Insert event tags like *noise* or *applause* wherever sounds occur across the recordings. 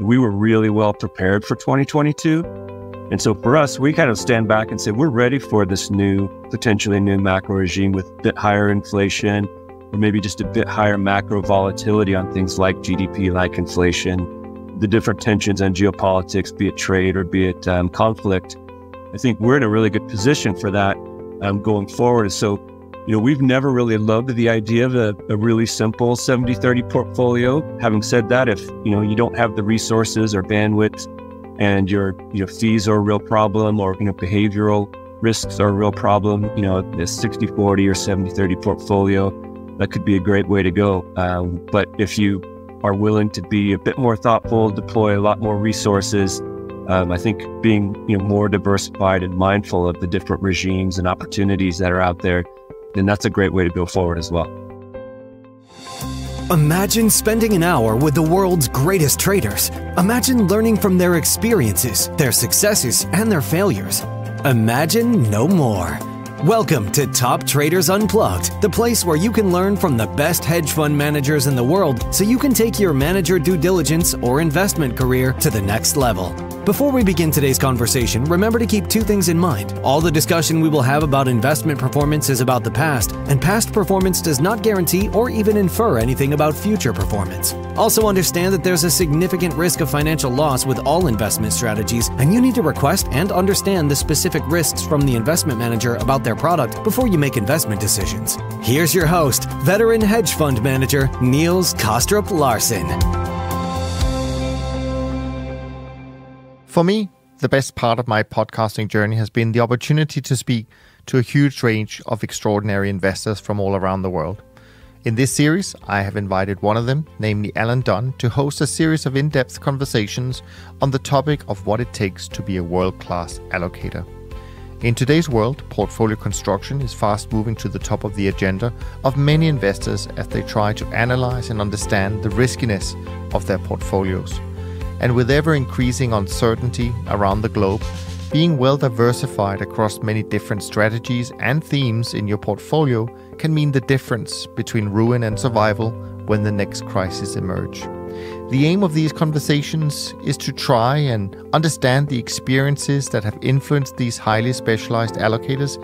we were really well prepared for 2022. And so for us, we kind of stand back and say we're ready for this new, potentially new macro regime with a bit higher inflation, or maybe just a bit higher macro volatility on things like GDP, like inflation, the different tensions on geopolitics, be it trade or be it um, conflict. I think we're in a really good position for that um, going forward. So, you know, we've never really loved the idea of a, a really simple 70 30 portfolio. Having said that, if, you know, you don't have the resources or bandwidth and your, you know, fees are a real problem or, you know, behavioral risks are a real problem, you know, a 60 40 or 70 30 portfolio, that could be a great way to go. Um, but if you are willing to be a bit more thoughtful, deploy a lot more resources, um, I think being you know more diversified and mindful of the different regimes and opportunities that are out there, then that's a great way to go forward as well. Imagine spending an hour with the world's greatest traders. Imagine learning from their experiences, their successes, and their failures. Imagine no more. Welcome to Top Traders Unplugged, the place where you can learn from the best hedge fund managers in the world so you can take your manager due diligence or investment career to the next level. Before we begin today's conversation, remember to keep two things in mind. All the discussion we will have about investment performance is about the past, and past performance does not guarantee or even infer anything about future performance. Also, understand that there's a significant risk of financial loss with all investment strategies, and you need to request and understand the specific risks from the investment manager about their product before you make investment decisions. Here's your host, veteran hedge fund manager Niels Kaastrup Larsen. For me, the best part of my podcasting journey has been the opportunity to speak to a huge range of extraordinary investors from all around the world. In this series, I have invited one of them, namely Alan Dunne, to host a series of in depth conversations on the topic of what it takes to be a world class allocator. In today's world, portfolio construction is fast moving to the top of the agenda of many investors as they try to analyze and understand the riskiness of their portfolios. And with ever increasing uncertainty around the globe, being well diversified across many different strategies and themes in your portfolio can mean the difference between ruin and survival when the next crisis emerge. The aim of these conversations is to try and understand the experiences that have influenced these highly specialized allocators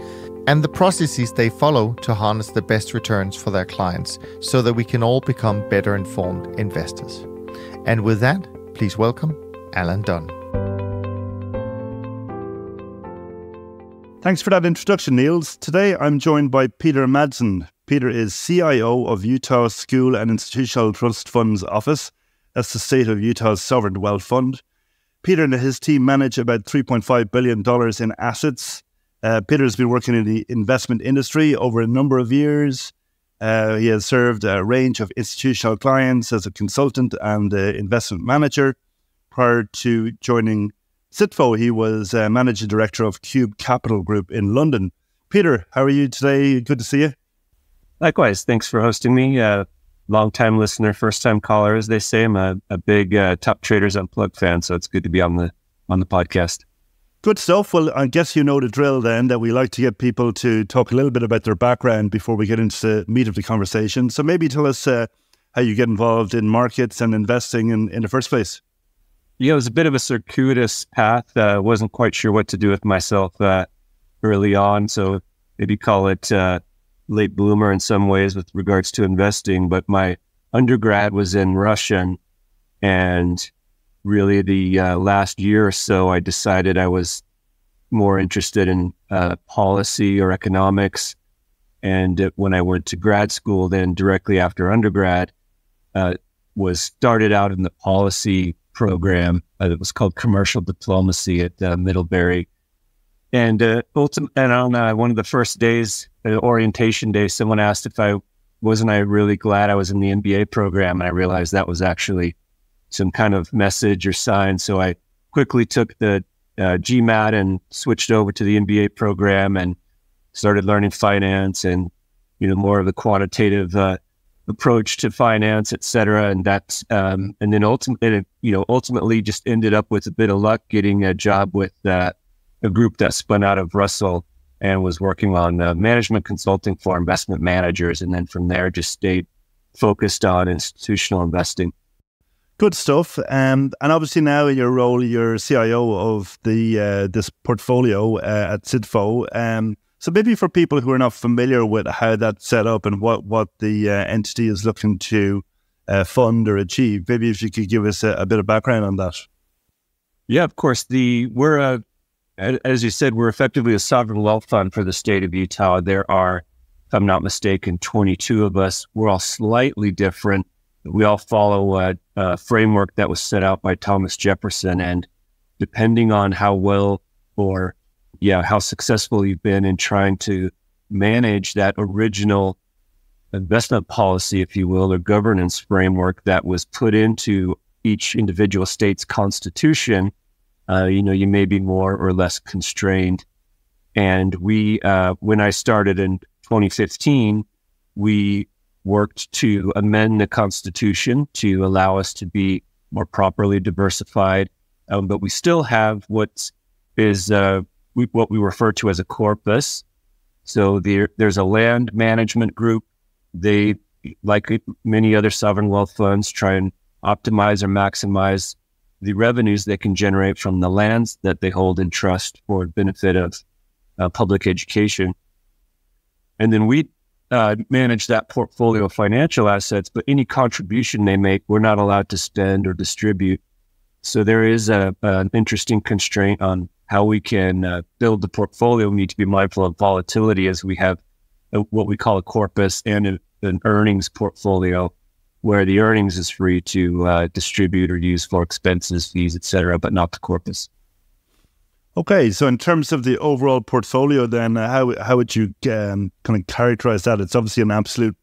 and the processes they follow to harness the best returns for their clients so that we can all become better informed investors. And with that, Please welcome Alan Dunne. Thanks for that introduction, Niels. Today I'm joined by Peter Madsen. Peter is CIO of Utah School and Institutional Trust Fund's office. That's the state of Utah's sovereign wealth fund. Peter and his team manage about $3.5 billion in assets. Uh, Peter has been working in the investment industry over a number of years. Uh, he has served a range of institutional clients as a consultant and uh, investment manager. Prior to joining Sitfo, he was uh, managing director of Cube Capital Group in London. Peter, how are you today? Good to see you. Likewise. Thanks for hosting me. Uh, Long time listener, first time caller, as they say. I'm a, a big uh, Top Traders Unplugged fan, so it's good to be on the on the podcast. Good stuff. Well, I guess you know the drill then that we like to get people to talk a little bit about their background before we get into the meat of the conversation. So maybe tell us uh, how you get involved in markets and investing in, in the first place. Yeah, it was a bit of a circuitous path. I uh, wasn't quite sure what to do with myself uh, early on. So maybe call it uh, late bloomer in some ways with regards to investing. But my undergrad was in Russian and really the uh, last year or so, I decided I was more interested in uh, policy or economics. And uh, when I went to grad school, then directly after undergrad, uh, was started out in the policy program. Uh, it was called commercial diplomacy at uh, Middlebury. And uh, and on one of the first days, orientation day, someone asked if I wasn't I really glad I was in the MBA program, and I realized that was actually some kind of message or sign. So I quickly took the uh, GMAT and switched over to the MBA program and started learning finance and you know more of the quantitative uh, approach to finance, et cetera. And that's um, and then ultimately, you know, ultimately just ended up with a bit of luck getting a job with uh, a group that spun out of Russell and was working on uh, management consulting for investment managers, and then from there just stayed focused on institutional investing. Good stuff. Um, and obviously now in your role, you're CIO of the uh, this portfolio uh, at SITFO. Um, so maybe for people who are not familiar with how that's set up and what what the uh, entity is looking to uh, fund or achieve, maybe if you could give us a, a, bit of background on that. Yeah, of course. The we're a, as you said, we're effectively a sovereign wealth fund for the state of Utah. There are, if I'm not mistaken, 22 of us. We're all slightly different we all follow a, a, framework that was set out by Thomas Jefferson. And depending on how well or, yeah, how successful you've been in trying to manage that original investment policy, if you will, or governance framework that was put into each individual state's constitution, uh, you know, you may be more or less constrained. And we, uh, when I started in 2015, we worked to amend the Constitution to allow us to be more properly diversified. Um, but we still have what is uh, we, what we refer to as a corpus. So there, there's a land management group. They, like many other sovereign wealth funds, try and optimize or maximize the revenues they can generate from the lands that they hold in trust for benefit of uh, public education. And then we uh, manage that portfolio of financial assets, but any contribution they make, we're not allowed to spend or distribute. So there is a, an interesting constraint on how we can uh, build the portfolio. We need to be mindful of volatility as we have a, what we call a corpus and a, an earnings portfolio, where the earnings is free to uh, distribute or use for expenses, fees, etc., but not the corpus. Okay, so in terms of the overall portfolio, then uh, how how would you um, kind of characterize that? It's obviously an absolute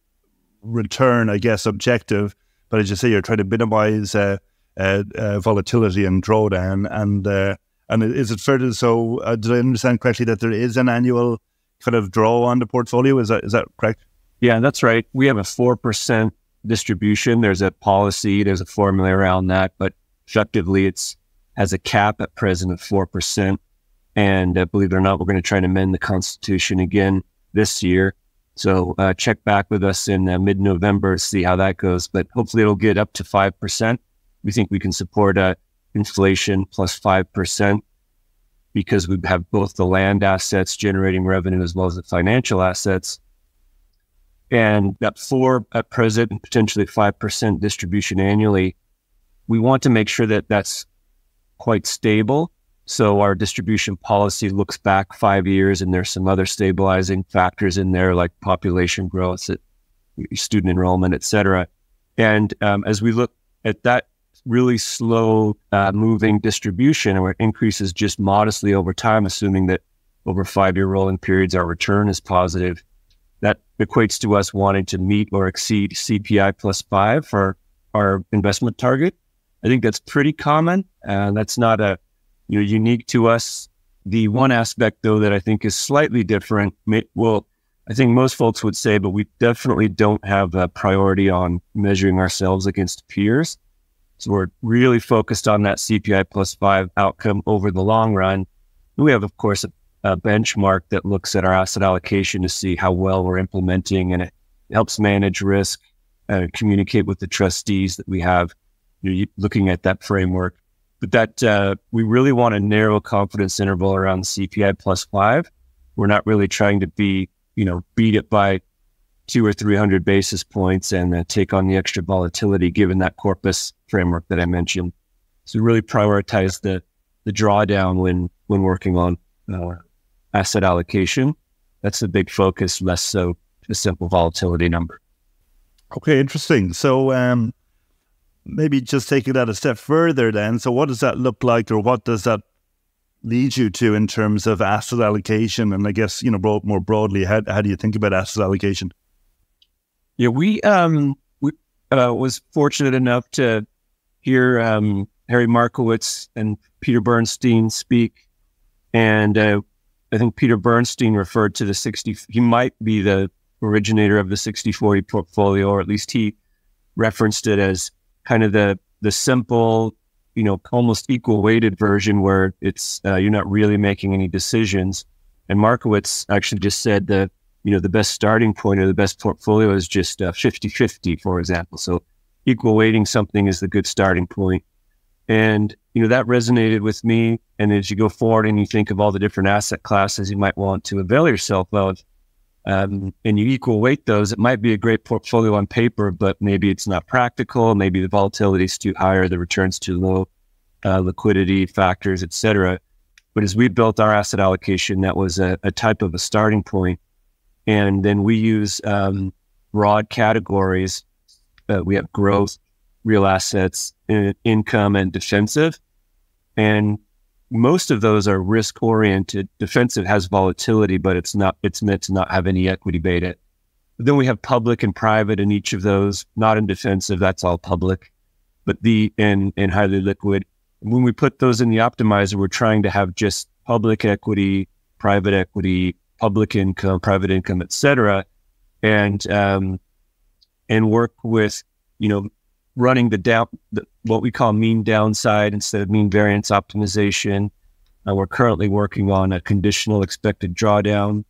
return, I guess, objective, but as you say, you're trying to minimize uh, uh, uh volatility and drawdown. And uh, and is it fair to so? Uh, did I understand correctly that there is an annual kind of draw on the portfolio? Is that is that correct? Yeah, that's right. We have a four percent distribution. There's a policy. There's a formula around that, but effectively, it's has a cap at present of 4%. And uh, believe it or not, we're going to try and amend the Constitution again this year. So uh, check back with us in uh, mid November, to see how that goes. But hopefully it'll get up to 5%. We think we can support uh, inflation plus 5% because we have both the land assets generating revenue as well as the financial assets. And that four at present and potentially 5% distribution annually, we want to make sure that that's quite stable. So our distribution policy looks back five years, and there's some other stabilizing factors in there like population growth, student enrollment, et cetera. And um, as we look at that really slow uh, moving distribution, where it increases just modestly over time, assuming that over five year rolling periods our return is positive, that equates to us wanting to meet or exceed CPI plus five for our investment target. I think that's pretty common, and that's not a you know unique to us. The one aspect, though, that I think is slightly different, may, well, I think most folks would say, but we definitely don't have a priority on measuring ourselves against peers. So we're really focused on that CPI plus five outcome over the long run. We have, of course, a, a benchmark that looks at our asset allocation to see how well we're implementing, and it helps manage risk, and communicate with the trustees that we have you know, looking at that framework. But that uh, we really want a narrow confidence interval around CPI plus five. We're not really trying to be, you know, beat it by two or 300 basis points and uh, take on the extra volatility given that corpus framework that I mentioned. So really prioritize the, the drawdown when, when working on uh, asset allocation. That's a big focus, less so a simple volatility number. Okay, interesting. So, um, maybe just taking that a step further then. So what does that look like or what does that lead you to in terms of asset allocation? And I guess, you know, more broadly, how, how do you think about asset allocation? Yeah, we, um, we uh, was fortunate enough to hear um, Harry Markowitz and Peter Bernstein speak. And uh, I think Peter Bernstein referred to the 60, he might be the originator of the 60 40 portfolio, or at least he referenced it as kind of the the simple, you know, almost equal weighted version where it's uh, you're not really making any decisions. And Markowitz actually just said that you know the best starting point or the best portfolio is just uh, 50-50, for example. So equal weighting something is the good starting point. And, you know, that resonated with me. And as you go forward and you think of all the different asset classes you might want to avail yourself of, um, and you equal weight those, it might be a great portfolio on paper, but maybe it's not practical. Maybe the volatility is too high or the returns too low, uh, liquidity factors, et cetera. But as we built our asset allocation, that was a, a type of a starting point. And then we use um, broad categories. Uh, we have growth, real assets, in, income, and defensive. And most of those are risk oriented. Defensive has volatility, but it's not, it's meant to not have any equity beta. But then we have public and private in each of those, not in defensive. That's all public, but the, and, and highly liquid. When we put those in the optimizer, we're trying to have just public equity, private equity, public income, private income, et cetera. And, um, and work with, you know, running the down, the, what we call mean downside instead of mean variance optimization. Uh, we're currently working on a conditional expected drawdown.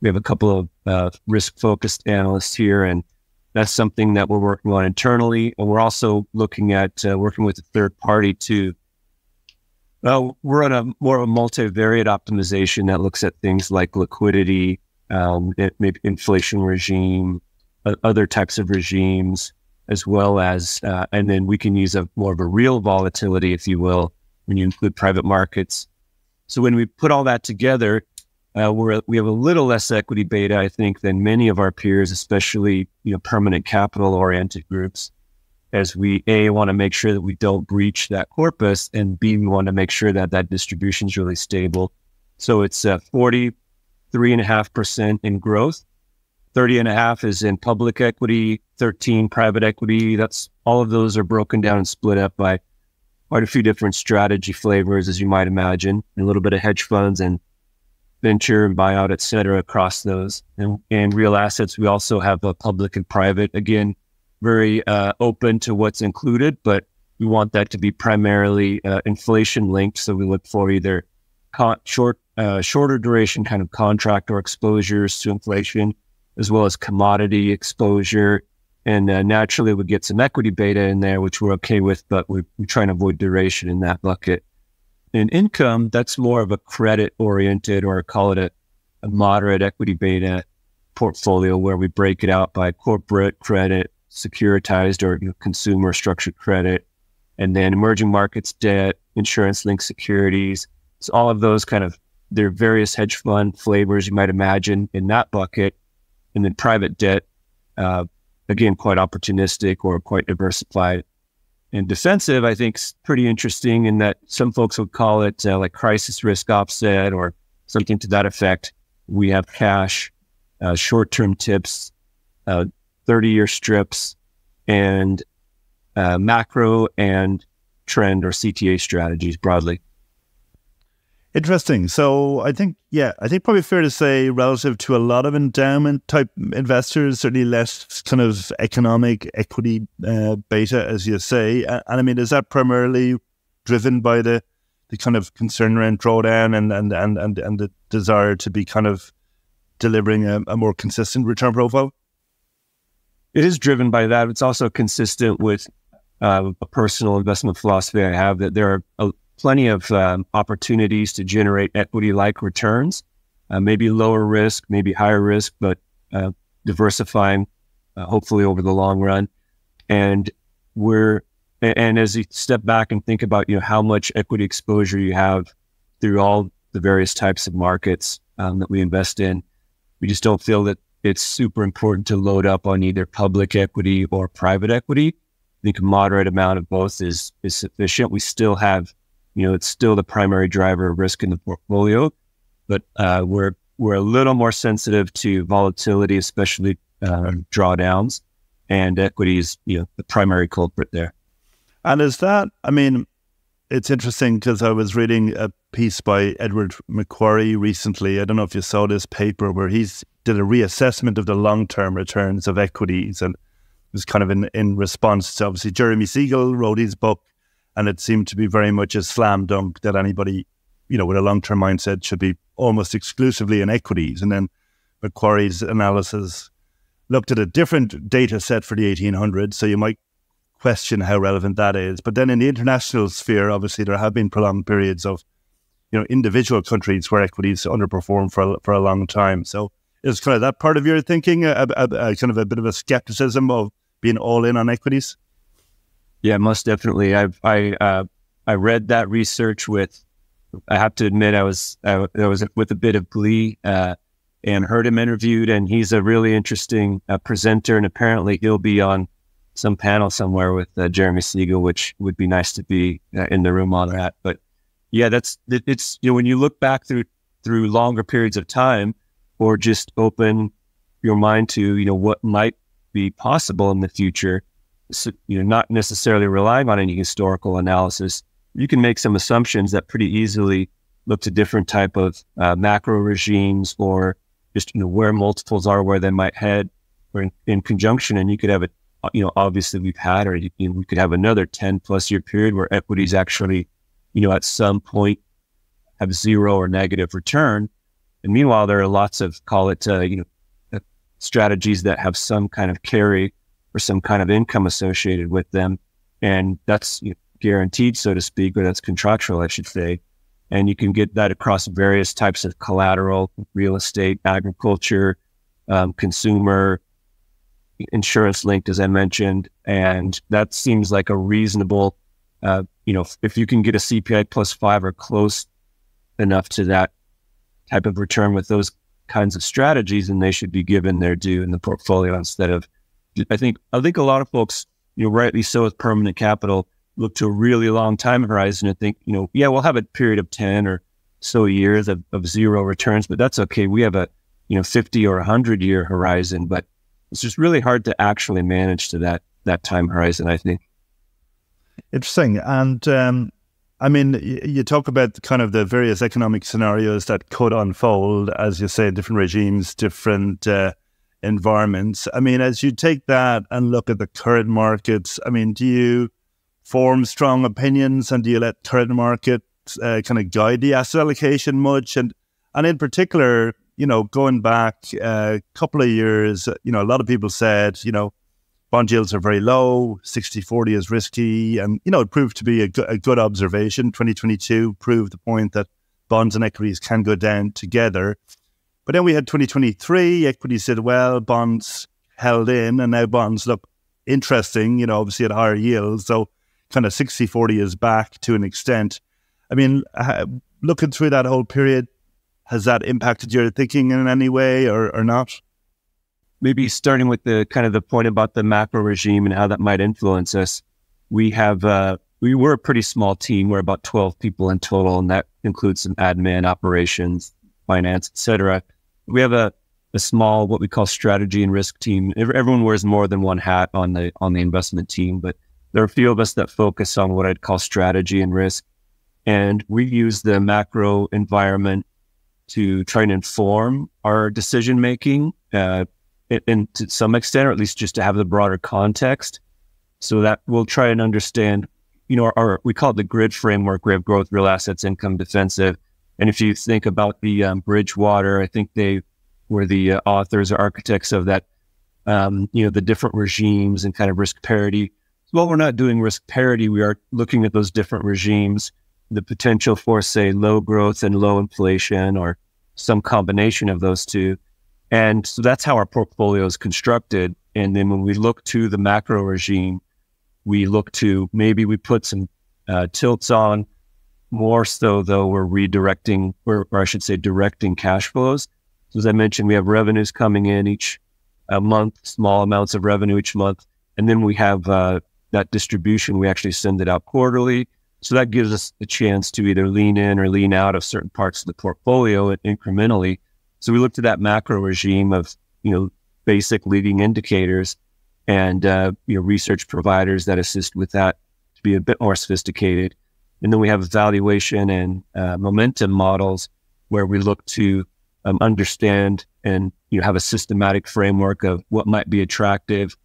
We have a couple of uh, risk focused analysts here, and that's something that we're working on internally. And we're also looking at uh, working with a third party to. Uh, we're on a more of a multivariate optimization that looks at things like liquidity, um, maybe inflation regime, other types of regimes, as well as, uh, and then we can use a more of a real volatility, if you will, when you include private markets. So when we put all that together, uh, we're, we have a little less equity beta, I think, than many of our peers, especially you know permanent capital oriented groups. As we a want to make sure that we don't breach that corpus, and b we want to make sure that that distribution is really stable. So it's uh, forty three and a half percent in growth, 30 and a half is in public equity, 13 private equity. That's all of those are broken down and split up by quite a few different strategy flavors, as you might imagine, a little bit of hedge funds and venture and buyout, et cetera, across those. And, and real assets, we also have a public and private. Again, very uh, open to what's included, but we want that to be primarily uh, inflation linked. So we look for either con- short, uh, shorter duration kind of contract or exposures to inflation as well as commodity exposure. And uh, naturally, we get some equity beta in there, which we're okay with, but we, we try and avoid duration in that bucket. In income, that's more of a credit oriented or call it a, a moderate equity beta portfolio where we break it out by corporate credit, securitized or you know, consumer structured credit, and then emerging markets debt, insurance linked securities. So all of those kind of there are various hedge fund flavors you might imagine in that bucket. And then private debt, uh, again, quite opportunistic or quite diversified. And defensive, I think, is pretty interesting in that some folks would call it uh, like crisis risk offset or something to that effect. We have cash, uh, short term tips, 30 uh, year strips, and uh, macro and trend or CTA strategies broadly. Interesting. So I think, yeah, I think probably fair to say relative to a lot of endowment type investors, certainly less kind of economic equity uh, beta, as you say. And, I mean, is that primarily driven by the the kind of concern around drawdown and and and and, and the desire to be kind of delivering a, a more consistent return profile? It is driven by that. It's also consistent with uh, a personal investment philosophy I have that there are a, plenty of um, opportunities to generate equity like returns, uh, maybe lower risk, maybe higher risk, but uh, diversifying, uh, hopefully over the long run. And we're, and as you step back and think about, you know, how much equity exposure you have through all the various types of markets um, that we invest in, we just don't feel that it's super important to load up on either public equity or private equity. I think a moderate amount of both is is sufficient. We still have you know, it's still the primary driver of risk in the portfolio, but uh, we're we're a little more sensitive to volatility, especially uh, drawdowns, and equity is you know the primary culprit there. And is that? I mean, it's interesting because I was reading a piece by Edward McQuarrie recently. I don't know if you saw this paper where he's did a reassessment of the long term returns of equities, and it was kind of in in response to obviously Jeremy Siegel wrote his book and it seemed to be very much a slam dunk that anybody, you know, with a long term mindset should be almost exclusively in equities. And then McQuarrie's analysis looked at a different data set for the 1800s. So you might question how relevant that is. But then in the international sphere, obviously there have been prolonged periods of you know individual countries where equities underperform for a, for a long time. So is kind of that part of your thinking a, a, a, kind of a bit of a skepticism of being all in on equities? Yeah, most definitely. I've I uh, I read that research with. I have to admit, I was I, was with a bit of glee uh, and heard him interviewed, and he's a really interesting uh, presenter, and apparently he'll be on some panel somewhere with uh, Jeremy Siegel, which would be nice to be uh, in the room on that. But yeah, that's it's you know when you look back through through longer periods of time, or just open your mind to you know what might be possible in the future. You know, not necessarily relying on any historical analysis, you can make some assumptions that pretty easily look to different type of uh, macro regimes or just you know where multiples are, where they might head, or in, in conjunction, and you could have a you know obviously we've had, or you know, we could have another ten plus year period where equities actually, you know, at some point have zero or negative return, and meanwhile, there are lots of call it uh, you know uh, strategies that have some kind of carry or some kind of income associated with them, and that's guaranteed, so to speak, or that's contractual, I should say. And you can get that across various types of collateral, real estate, agriculture, um, consumer, insurance linked, as I mentioned. And that seems like a reasonable, uh, you know, if you can get a CPI plus five or close enough to that type of return with those kinds of strategies, and they should be given their due in the portfolio instead of. I think I think a lot of folks, you know, rightly so with permanent capital, look to a really long time horizon and think, you know, yeah, we'll have a period of ten or so years of, of zero returns, but that's okay. We have a you know fifty or hundred year horizon, but it's just really hard to actually manage to that that time horizon. I think. Interesting, and um, I mean, you talk about kind of the various economic scenarios that could unfold, as you say, different regimes, different uh, environments. I mean, as you take that and look at the current markets, I mean, do you form strong opinions and do you let current market uh, kind of guide the asset allocation much? And and in particular, you know, going back uh, a couple of years, you know, a lot of people said, you know, bond yields are very low, 60 40 is risky. And, you know, it proved to be a, a good observation. 2022 proved the point that bonds and equities can go down together. But then we had 2023, equities did well, bonds held in, and now bonds look interesting, you know, obviously at higher yields. So kind of 60 40 is back to an extent. I mean, looking through that whole period, has that impacted your thinking in any way or, or not? maybe starting with the kind of the point about the macro regime and how that might influence us. We have uh, we were a pretty small team. We're about twelve people in total, and that includes some admin, operations, finance, etc. We have a a small what we call strategy and risk team. Everyone wears more than one hat on the on the investment team, but there are a few of us that focus on what I'd call strategy and risk. And we use the macro environment to try and inform our decision making, uh, and to some extent, or at least just to have the broader context. So that we'll try and understand, you know, our, our we call it the grid framework. We have growth, real assets, income, defensive. And if you think about the um, Bridgewater, I think they were the uh, authors or architects of that, um, you know, the different regimes and kind of risk parity. Well, we're not doing risk parity. We are looking at those different regimes, the potential for, say, low growth and low inflation or some combination of those two. And so that's how our portfolio is constructed. And then when we look to the macro regime, we look to maybe we put some uh, tilts on more so though we're redirecting or, or, I should say directing cash flows. So as I mentioned, we have revenues coming in each uh, month, small amounts of revenue each month. And then we have uh, that distribution. We actually send it out quarterly. So that gives us a chance to either lean in or lean out of certain parts of the portfolio incrementally so we looked at that macro regime of, you know, basic leading indicators and, uh, you know, research providers that assist with that to be a bit more sophisticated. And then we have evaluation and uh, momentum models where we look to um, understand and you have a systematic framework of what might be attractive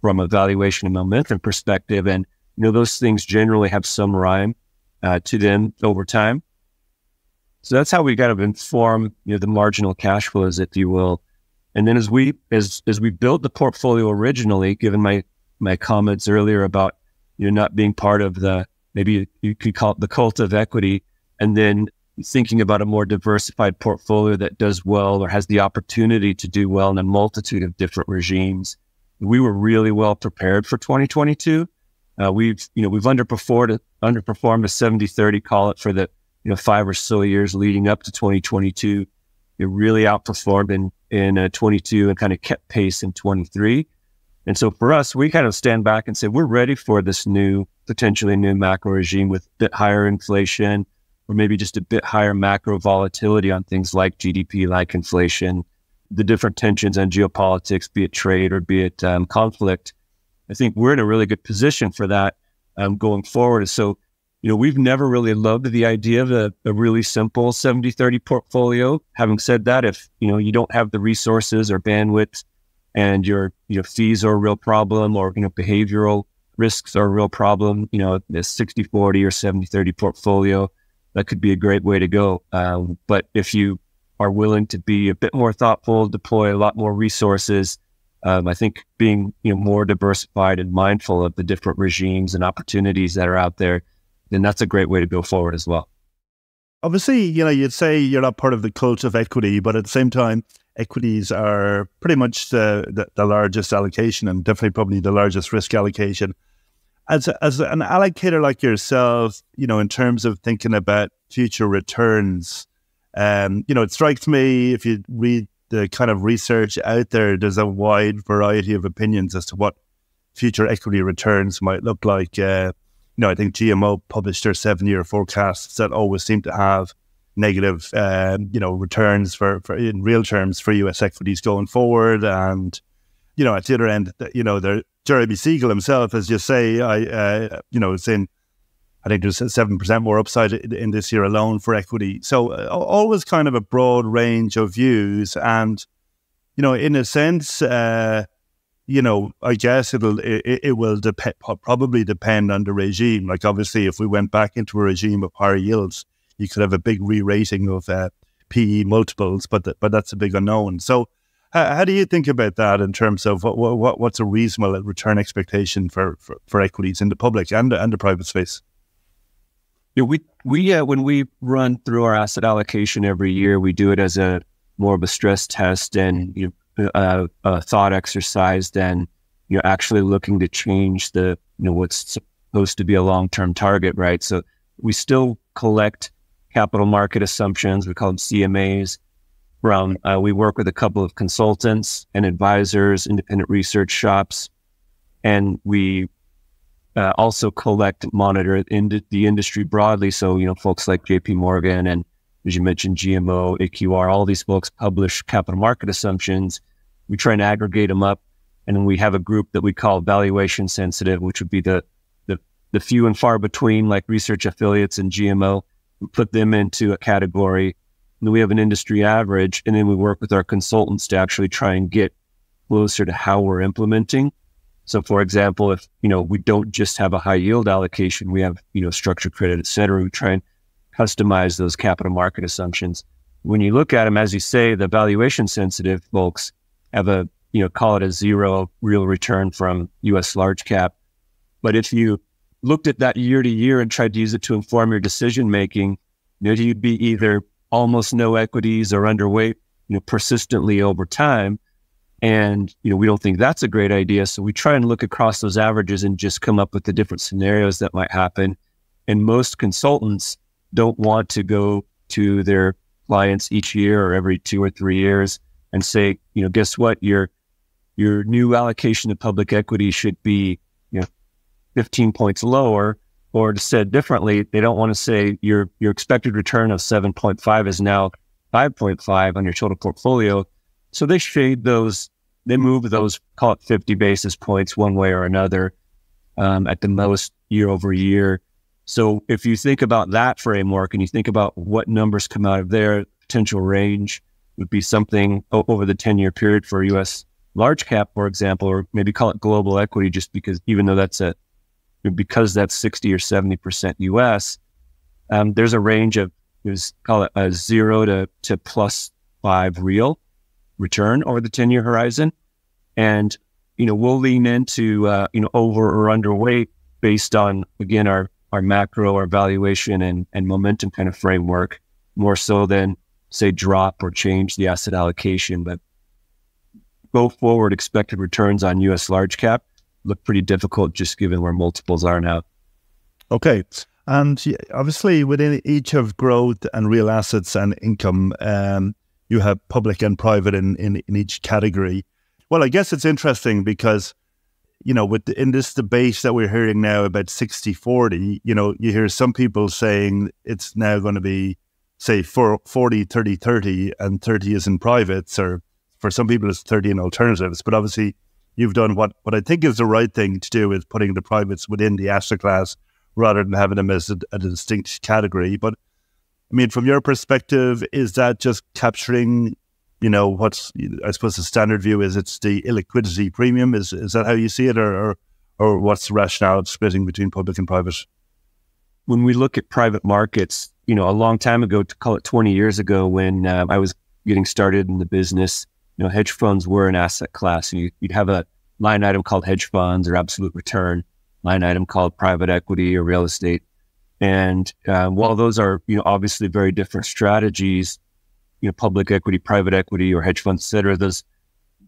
from a valuation and momentum perspective. And, you know, those things generally have some rhyme uh, to them over time. So that's how we kind of inform you know the marginal cash flows, if you will. And then as we as as we built the portfolio originally, given my my comments earlier about you know not being part of the maybe you could call it the cult of equity, and then thinking about a more diversified portfolio that does well or has the opportunity to do well in a multitude of different regimes. We were really well prepared for 2022. Uh, we've you know we've underperformed underperformed a 70-30 call it for the you know five or so years leading up to 2022. It really outperformed in in uh, 22 and kind of kept pace in 23. And so for us, we kind of stand back and say we're ready for this new potentially new macro regime with a bit higher inflation or maybe just a bit higher macro volatility on things like GDP, like inflation, the different tensions on geopolitics, be it trade or be it um, conflict. I think we're in a really good position for that um, going forward. So, you know, we've never really loved the idea of a, a really simple 70 30 portfolio. Having said that, if, you know, you don't have the resources or bandwidth and your, fees are a real problem or, you know, behavioral risks are a real problem, you know, this 60 40 or 70 30 portfolio, that could be a great way to go. Um, but if you are willing to be a bit more thoughtful, deploy a lot more resources, um, I think being you know more diversified and mindful of the different regimes and opportunities that are out there, then that's a great way to go forward as well. Obviously, you know, you'd say you're not part of the cult of equity, but at the same time, equities are pretty much the, the, the largest allocation and definitely probably the largest risk allocation. As, a, as an allocator like yourself, you know, in terms of thinking about future returns, um, you know, it strikes me if you read the kind of research out there, there's a wide variety of opinions as to what future equity returns might look like. Uh, you know, I think GMO published their seven-year forecasts that always seem to have negative, uh, you know, returns for, for in real terms for U.S. equities going forward. And you know, at the other end, you know, there Jeremy Siegel himself, as you say, I, uh, you know, saying I think there's seven percent more upside in this year alone for equity. So uh, always kind of a broad range of views, and you know, in a sense, uh, you know, I guess it'll it, it will depend probably depend on the regime. Like obviously, if we went back into a regime of higher yields, you could have a big re-rating of uh, PE multiples, but but that's a big unknown. So. How, how do you think about that in terms of what, what what's a reasonable return expectation for, for, for equities in the public and and the private space? Yeah, we we uh, when we run through our asset allocation every year, we do it as a more of a stress test and you know, uh, a thought exercise than you know actually looking to change the you know what's supposed to be a long term target, right? So we still collect capital market assumptions. We call them CMAs. From uh, we work with a couple of consultants and advisors, independent research shops, and we uh, also collect, monitor in the industry broadly. So, you know, folks like JP Morgan and as you mentioned, GMO, AQR, all these folks publish capital market assumptions. We try and aggregate them up. And then we have a group that we call valuation sensitive, which would be the, the, the few and far between like research affiliates and GMO. Put them into a category. And then we have an industry average. And then we work with our consultants to actually try and get closer to how we're implementing so, for example, if you know we don't just have a high yield allocation, we have you know structured credit, et cetera. We try and customize those capital market assumptions. When you look at them, as you say, the valuation sensitive folks have a you know call it a zero real return from U.S. large cap. But if you looked at that year to year and tried to use it to inform your decision making, you know, you'd be either almost no equities or underweight, you know, persistently over time and, you know, we don't think that's a great idea. So we try and look across those averages and just come up with the different scenarios that might happen. And most consultants don't want to go to their clients each year or every two or three years and say, you know, guess what? Your your new allocation of public equity should be, 15 points lower. Or to said differently, they don't want to say your your expected return of 7.5 is now 5.5 on your total portfolio. So they shade those they move those, call it 50 basis points one way or another um, at the most year over year. So if you think about that framework and you think about what numbers come out of there, potential range would be something over the 10 year period for US large cap, for example, or maybe call it global equity, just because even though that's a, because that's 60 or 70% US, um, there's a range of, was call it a zero to, to plus five real return over the 10 year horizon. And, you know, we'll lean into, uh, you know, over or underweight based on, again, our, our macro, our valuation and, and momentum kind of framework more so than say drop or change the asset allocation. But go forward, expected returns on US large cap look pretty difficult just given where multiples are now. Okay. And obviously, within each of growth and real assets and income, um, you have public and private in, in, in each category. Well, I guess it's interesting because, you know, with the, in this debate that we're hearing now about 60 40, you know, you hear some people saying it's now going to be, say, for 40, 30, 30, and 30 is in privates, or for some people it's 30 in alternatives. But obviously, you've done what, what I think is the right thing to do is putting the privates within the asset class rather than having them as a, a distinct category. But I mean, from your perspective, is that just capturing, you know, what's I suppose the standard view is it's the illiquidity premium. Is is that how you see it, or or, or what's the rationale of splitting between public and private? When we look at private markets, you know, a long time ago, to call it twenty years ago, when um, I was getting started in the business, you know, hedge funds were an asset class, and you, you'd have a line item called hedge funds or absolute return line item called private equity or real estate. And uh, while those are, you know, obviously very different strategies, you know, public equity, private equity, or hedge funds, et cetera, those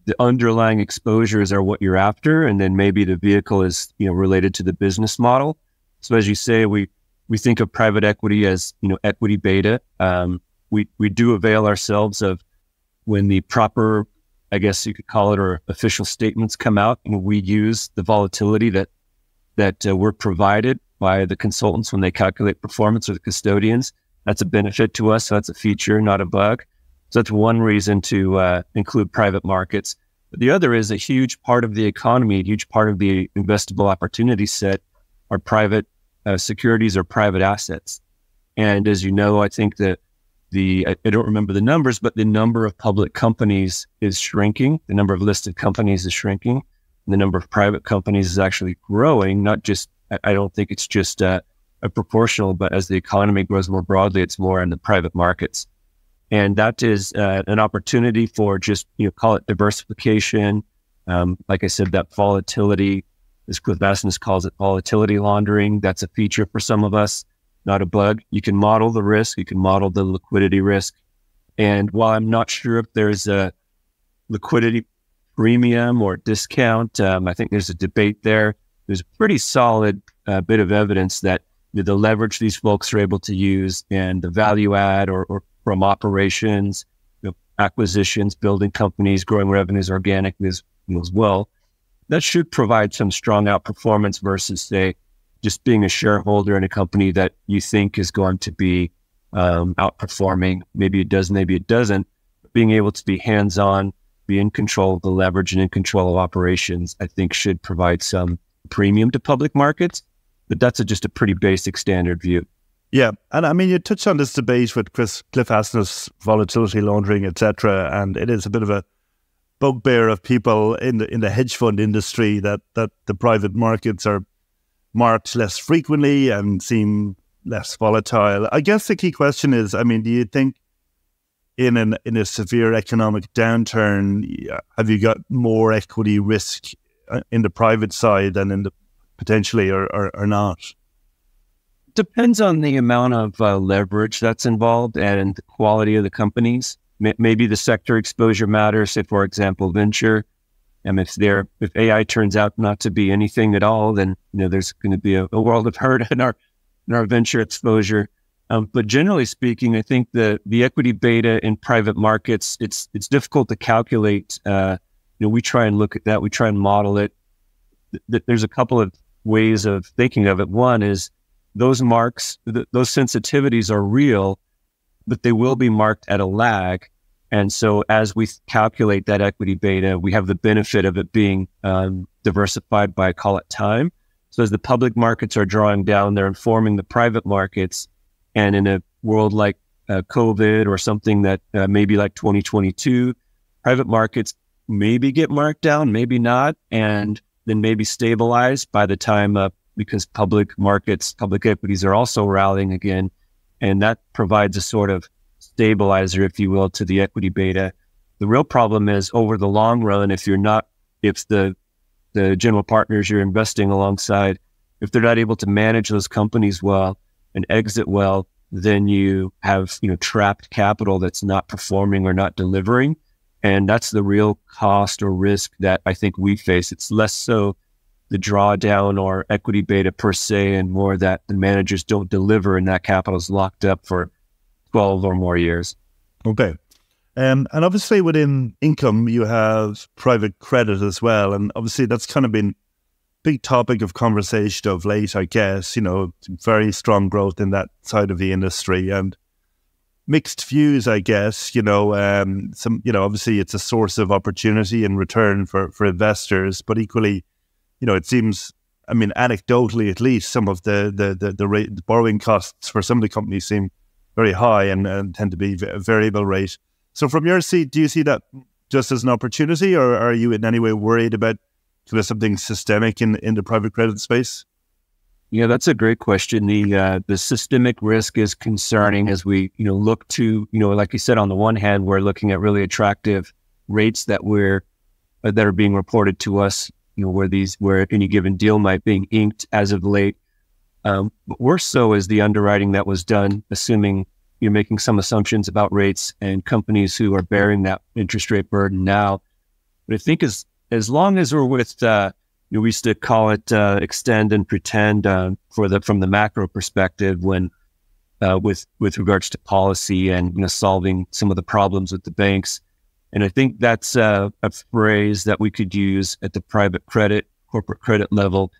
the underlying exposures are what you're after, and then maybe the vehicle is, you know, related to the business model. So as you say, we we think of private equity as, you know, equity beta. Um, we we do avail ourselves of when the proper, I guess you could call it, or official statements come out, and we use the volatility that that uh, were provided by the consultants when they calculate performance or the custodians. That's a benefit to us. So that's a feature, not a bug. So that's one reason to uh, include private markets. But the other is a huge part of the economy, a huge part of the investable opportunity set are private uh, securities or private assets. And as you know, I think that the, I, I don't remember the numbers, but the number of public companies is shrinking. The number of listed companies is shrinking the number of private companies is actually growing. Not just, I don't think it's just uh, a proportional, but as the economy grows more broadly, it's more in the private markets. And that is uh, an opportunity for just, you know, call it diversification. Um, like I said, that volatility, as Cliff Asness calls it, volatility laundering. That's a feature for some of us, not a bug. You can model the risk, you can model the liquidity risk. And while I'm not sure if there's a liquidity premium or discount. Um, I think there's a debate there. There's a pretty solid uh, bit of evidence that the leverage these folks are able to use and the value add or, or from operations, you know, acquisitions, building companies, growing revenues organically as, as well, that should provide some strong outperformance versus, say, just being a shareholder in a company that you think is going to be um, outperforming. Maybe it does, maybe it doesn't. Being able to be hands on, be in control of the leverage and in control of operations, I think should provide some premium to public markets. But that's a, just a pretty basic standard view. Yeah, and I mean, you touched on this debate with Chris Cliff Asness, volatility laundering, etc., and it is a bit of a bugbear of people in the in the hedge fund industry that that the private markets are marked less frequently and seem less volatile. I guess the key question is, I mean, do you think in an in a severe economic downturn, have you got more equity risk uh, in the private side than in the potentially or, or, or not? Depends on the amount of uh, leverage that's involved and the quality of the companies. M- maybe the sector exposure matters. Say, for example, venture. And if there, if AI turns out not to be anything at all, then you know there's going to be a, a world of hurt *laughs* in our in our venture exposure. Um, but generally speaking, I think the the equity beta in private markets it's it's difficult to calculate. Uh, you know, we try and look at that. We try and model it. Th- there's a couple of ways of thinking of it. One is those marks, th- those sensitivities are real, but they will be marked at a lag. And so, as we calculate that equity beta, we have the benefit of it being um, diversified by call it time. So, as the public markets are drawing down, they're informing the private markets and in a world like uh, COVID or something that uh, maybe like 2022, private markets maybe get marked down, maybe not, and then maybe stabilize by the time uh, because public markets, public equities are also rallying again. And that provides a sort of stabilizer, if you will, to the equity beta. The real problem is over the long run, if you're not, if the the general partners you're investing alongside, if they're not able to manage those companies well and exit well, then you have you know trapped capital that's not performing or not delivering, and that's the real cost or risk that I think we face. It's less so the drawdown or equity beta per se, and more that the managers don't deliver and that capital is locked up for 12 or more years. Okay. Um, and obviously, within income, you have private credit as well. And obviously, that's kind of been big topic of conversation of late, I guess. You know, very strong growth in that side of the industry and mixed views, I guess. You know, um, some, you know, obviously, it's a source of opportunity and return for for investors, but equally, you know, it seems. I mean, anecdotally, at least, some of the the the, the, rate, the borrowing costs for some of the companies seem very high and, and tend to be variable rate. So, from your seat, do you see that just as an opportunity, or are you in any way worried about sort of something systemic in in the private credit space? Yeah, that's a great question. The uh, the systemic risk is concerning as we you know look to you know like you said on the one hand we're looking at really attractive rates that we're uh, that are being reported to us you know where these where any given deal might be inked as of late. Um, worse so is the underwriting that was done, assuming you're making some assumptions about rates and companies who are bearing that interest rate burden now. But I think as as long as we're with, uh, you know, we used to call it uh, extend and pretend uh, for the from the macro perspective when uh, with with regards to policy and you know solving some of the problems with the banks. And I think that's uh, a phrase that we could use at the private credit, corporate credit level.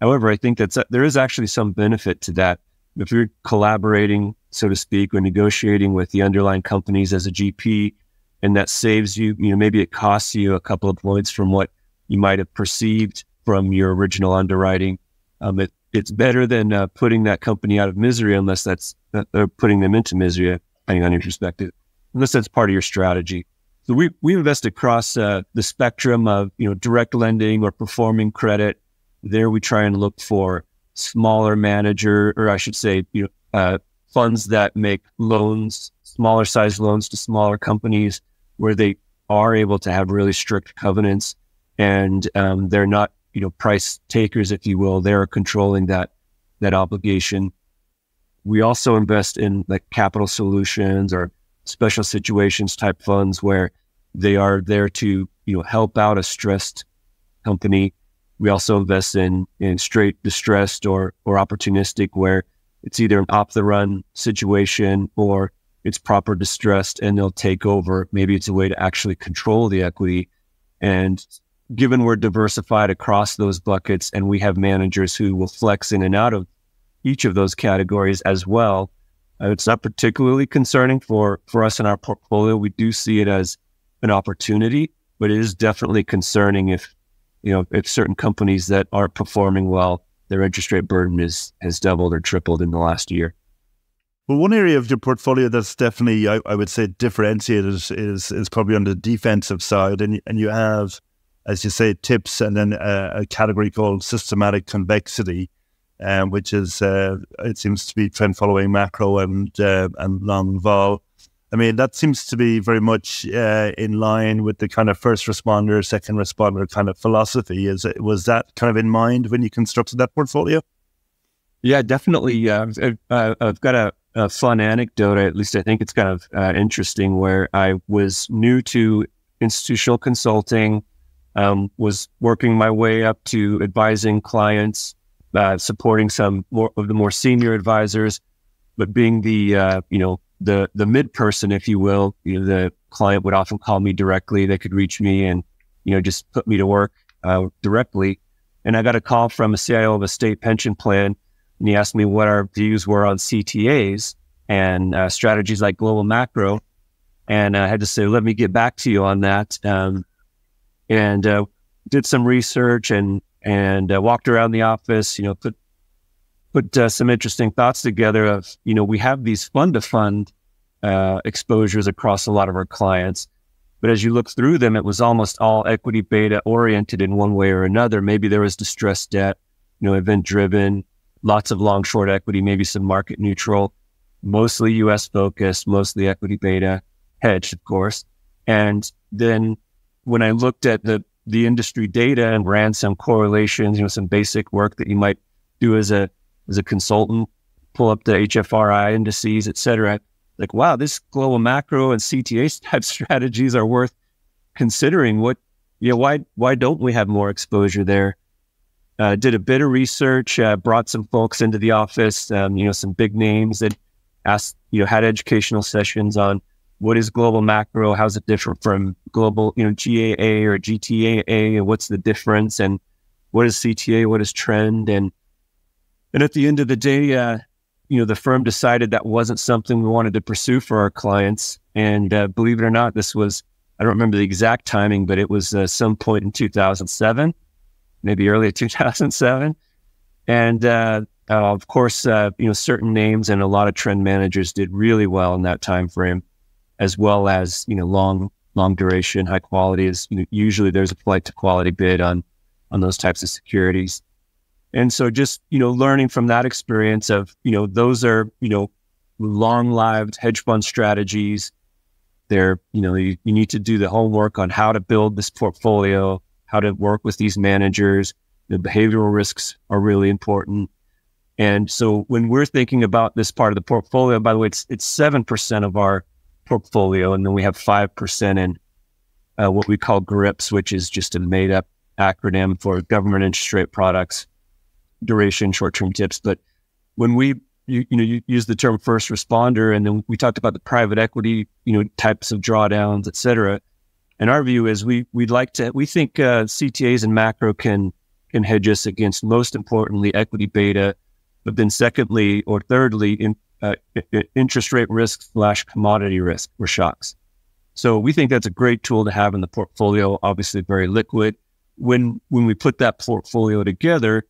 However, I think that's there is actually some benefit to that. If you're collaborating so to speak, or negotiating with the underlying companies as a GP, and that saves you, you know, maybe it costs you a couple of points from what you might have perceived from your original underwriting. Um, it, it's better than uh, putting that company out of misery, unless that's uh, putting them into misery, depending on your perspective, unless that's part of your strategy. So we we invest across uh, the spectrum of you know direct lending or performing credit. There we try and look for smaller manager, or I should say, you know, uh, funds that make loans, smaller size loans to smaller companies where they are able to have really strict covenants and um, they're not, you know, price takers, if you will. They're controlling that that obligation. We also invest in like capital solutions or special situations type funds where they are there to, you know, help out a stressed company. We also invest in in straight distressed or or opportunistic where it's either an off the run situation or it's proper distressed and they'll take over. Maybe it's a way to actually control the equity. And given we're diversified across those buckets and we have managers who will flex in and out of each of those categories as well, uh, it's not particularly concerning for, for us in our portfolio. We do see it as an opportunity, but it is definitely concerning if, you know, if certain companies that aren't performing well their interest rate burden is has doubled or tripled in the last year. Well, one area of your portfolio that's definitely, I, I would say, differentiated is is probably on the defensive side, and and you have, as you say, tips, and then a, a category called systematic convexity, um, which is uh, it seems to be trend following macro and uh, and long vol. I mean, that seems to be very much uh, in line with the kind of first responder, second responder kind of philosophy. Is it was that kind of in mind when you constructed that portfolio? Yeah, definitely. Uh, I've, got a, a, fun anecdote. At least I think it's kind of uh, interesting. Where I was new to institutional consulting, um, was working my way up to advising clients, uh, supporting some more of the more senior advisors, but being the uh, you know the the mid person, if you will. You know, the client would often call me directly. They could reach me and you know just put me to work uh, directly. And I got a call from a CIO of a state pension plan, and he asked me what our views were on CTAs and uh, strategies like global macro. And I had to say, let me get back to you on that. Um, and uh, did some research and and uh, walked around the office. You know, put put uh, some interesting thoughts together of, you know, we have these fund to fund uh, exposures across a lot of our clients. But as you look through them, it was almost all equity beta oriented in one way or another. Maybe there was distressed debt, you know, event driven, lots of long short equity, maybe some market neutral, mostly US focused, mostly equity beta, hedged, of course. And then when I looked at the the industry data and ran some correlations, you know, some basic work that you might do as a as a consultant, pull up the HFRI indices, et cetera. Like, wow, this global macro and CTA *laughs* type strategies are worth considering. What, you know, why why don't we have more exposure there? Uh, did a bit of research, uh, brought some folks into the office, um, you know, some big names that asked, you know, had educational sessions on what is global macro, how's it different from global, you know, GAA or GTAA, and what's the difference, and what is CTA, what is trend, and and at the end of the day, uh, you know, the firm decided that wasn't something we wanted to pursue for our clients, and uh, believe it or not, this was I don't remember the exact timing, but it was uh, some point in 2007 maybe early *laughs* 2007. And uh, uh, of course, uh, you know, certain names and a lot of trend managers did really well in that time frame, as well as you know, long long duration, high quality. Is you know, usually there's a flight to quality bid on on those types of securities. And so, just you know, learning from that experience of you know, those are you know, long lived hedge fund strategies. They're you know, you, you need to do the homework on how to build this portfolio how to work with these managers. The behavioral risks are really important. And so when we're thinking about this part of the portfolio, by the way, it's it's seven percent of our portfolio, and then we have five percent in uh, what we call GRIPS, which is just a made up acronym for government interest rate products, duration, short term tips. But when we you, you know you use the term first responder, and then we talked about the private equity you know types of drawdowns, et cetera. And our view is we we'd like to we think uh, CTAs and macro can can hedge us against most importantly equity beta, but then secondly or thirdly in, uh, interest rate risk slash commodity risk or shocks. So we think that's a great tool to have in the portfolio. Obviously, very liquid. When when we put that portfolio together,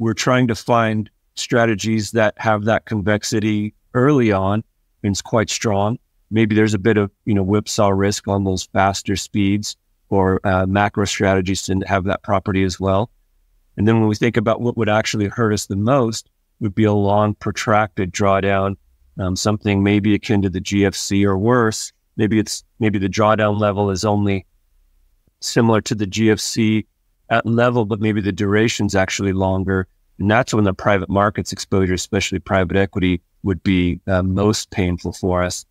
we're trying to find strategies that have that convexity early on and it's quite strong maybe there's a bit of you know whipsaw risk on those faster speeds or uh, macro strategies to have that property as well. And then when we think about what would actually hurt us the most, would be a long, protracted drawdown, um, something maybe akin to the GFC or worse. Maybe it's maybe the drawdown level is only similar to the GFC at level, but maybe the duration's actually longer. And that's when the private markets exposure, especially private equity, would be uh, most painful for us.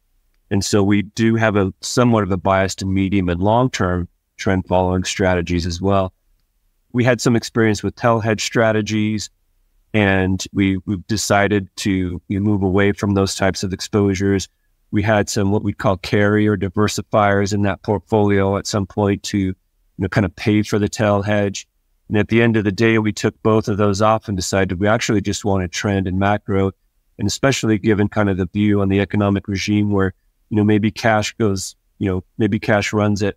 And so we do have a somewhat of a bias to medium and long term trend following strategies as well. We had some experience with tail hedge strategies, and we we decided to move away from those types of exposures. We had some what we'd call carry or diversifiers in that portfolio at some point to you know kind of pay for the tail hedge. And at the end of the day, we took both of those off and decided we actually just want a trend and macro, and especially given kind of the view on the economic regime where you know, maybe cash goes, you know, maybe cash runs at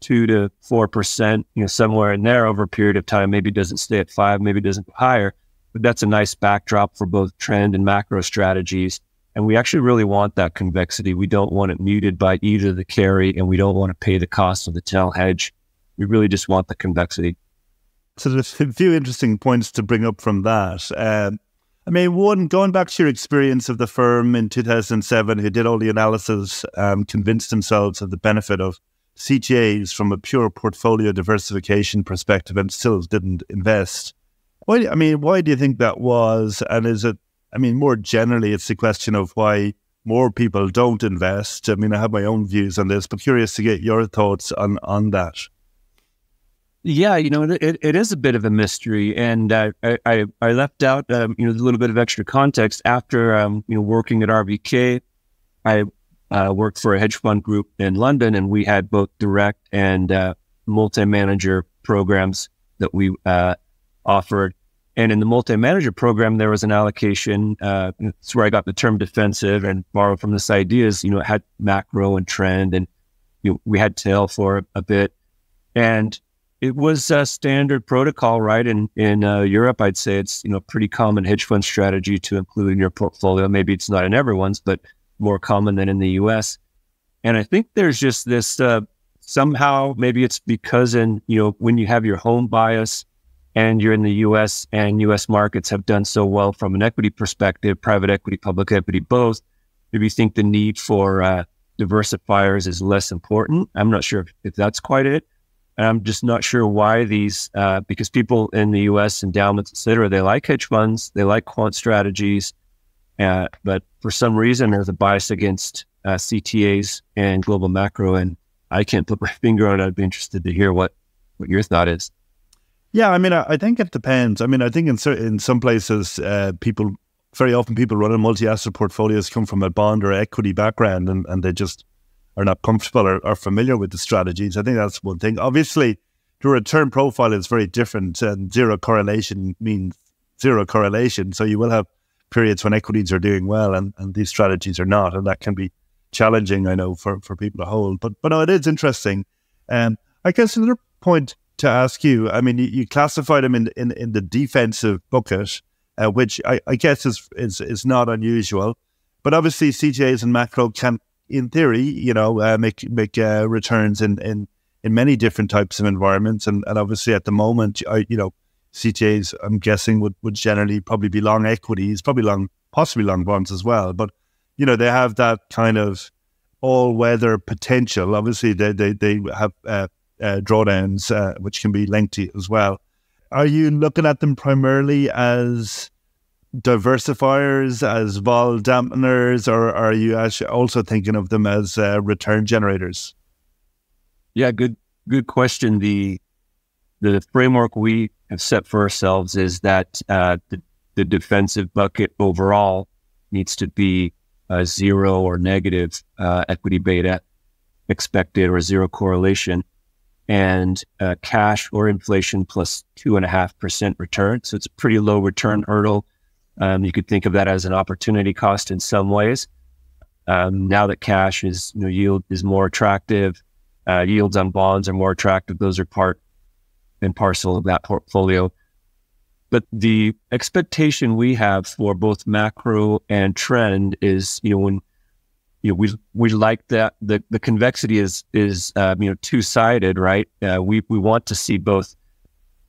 two to four percent, you know, somewhere in there over a period of time. Maybe doesn't stay at five, maybe doesn't go higher. But that's a nice backdrop for both trend and macro strategies. And we actually really want that convexity. We don't want it muted by either the carry and we don't want to pay the cost of the tail hedge. We really just want the convexity. So there's a few interesting points to bring up from that. Um, I mean, one, going back to your experience of the firm in 2007, who did all the analysis, um, convinced themselves of the benefit of CTAs from a pure portfolio diversification perspective and still didn't invest. Why, I mean, why do you think that was? And is it, I mean, more generally, it's the question of why more people don't invest. I mean, I have my own views on this, but curious to get your thoughts on, on that. Yeah, you know, it, it is a bit of a mystery, and uh, I I left out um, you know a little bit of extra context after um, you know working at RVK. I uh, worked for a hedge fund group in London, and we had both direct and uh, multi-manager programs that we uh, offered. And in the multi-manager program, there was an allocation. Uh, it's where I got the term defensive and borrowed from this ideas. You know, it had macro and trend, and you know, we had tail for a bit, and it was a standard protocol, right? In in uh, Europe, I'd say it's you know pretty common hedge fund strategy to include in your portfolio. Maybe it's not in everyone's, but more common than in the U.S. And I think there's just this uh, somehow maybe it's because in you know when you have your home bias and you're in the U.S. and U.S. markets have done so well from an equity perspective, private equity, public equity, both. Maybe you think the need for uh, diversifiers is less important. I'm not sure if, if that's quite it And I'm just not sure why these, uh, because people in the US, endowments, et cetera, they like hedge funds, they like quant strategies. Uh, but for some reason, there's a bias against uh, CTAs and global macro. And I can't put *laughs* my finger on it. I'd be interested to hear what, what your thought is. Yeah, I mean, I, I think it depends. I mean, I think in in some places, uh, people very often people running multi-asset portfolios come from a bond or equity background, and, and they just are not comfortable or, or familiar with the strategies. I think that's one thing. Obviously, the return profile is very different, and zero correlation means zero correlation. So you will have periods when equities are doing well, and, and these strategies are not, and that can be challenging. I know for, for people to hold, but but no, it is interesting. And um, I guess another point to ask you. I mean, you, you classified them in, in in the defensive bucket, uh, which I, I, guess is, is is not unusual. But obviously, CTAs and macro can, in theory, you know, uh, make make uh, returns in, in in many different types of environments. And, and obviously, at the moment, I, you know, CTAs, I'm guessing, would, would generally probably be long equities, probably long, possibly long bonds as well. But you know, they have that kind of all weather potential. Obviously, they they they have uh, uh, drawdowns, uh, which can be lengthy as well. Are you looking at them primarily as diversifiers, as vol dampeners, or are you also thinking of them as uh, return generators? Yeah, good good question. The the framework we have set for ourselves is that uh, the, the defensive bucket overall needs to be zero or negative uh, equity beta expected or zero correlation and uh, cash or inflation plus two and a half percent return. So it's a pretty low return hurdle. Um, you could think of that as an opportunity cost in some ways. Um, now that cash is, you know, yield is more attractive, uh, yields on bonds are more attractive. Those are part and parcel of that portfolio. But the expectation we have for both macro and trend is, you know, when you know, we we like that the the convexity is is uh, you know two sided, right? Uh, we we want to see both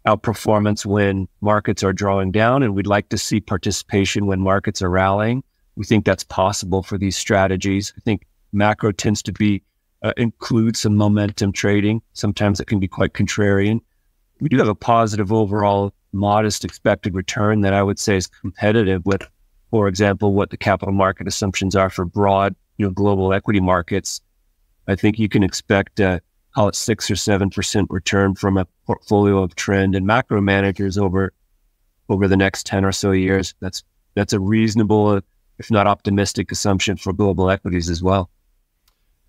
outperformance when markets are drawing down, and we'd like to see participation when markets are rallying. We think that's possible for these strategies. I think macro tends to be uh, include some momentum trading. Sometimes it can be quite contrarian. We do have a positive overall, modest expected return that I would say is competitive with, for example, what the capital market assumptions are for broad you know global equity markets, I think you can expect uh, call it six or seven percent return from a portfolio of trend and macro managers over over the next ten or so years. That's that's a reasonable, if not optimistic, assumption for global equities as well.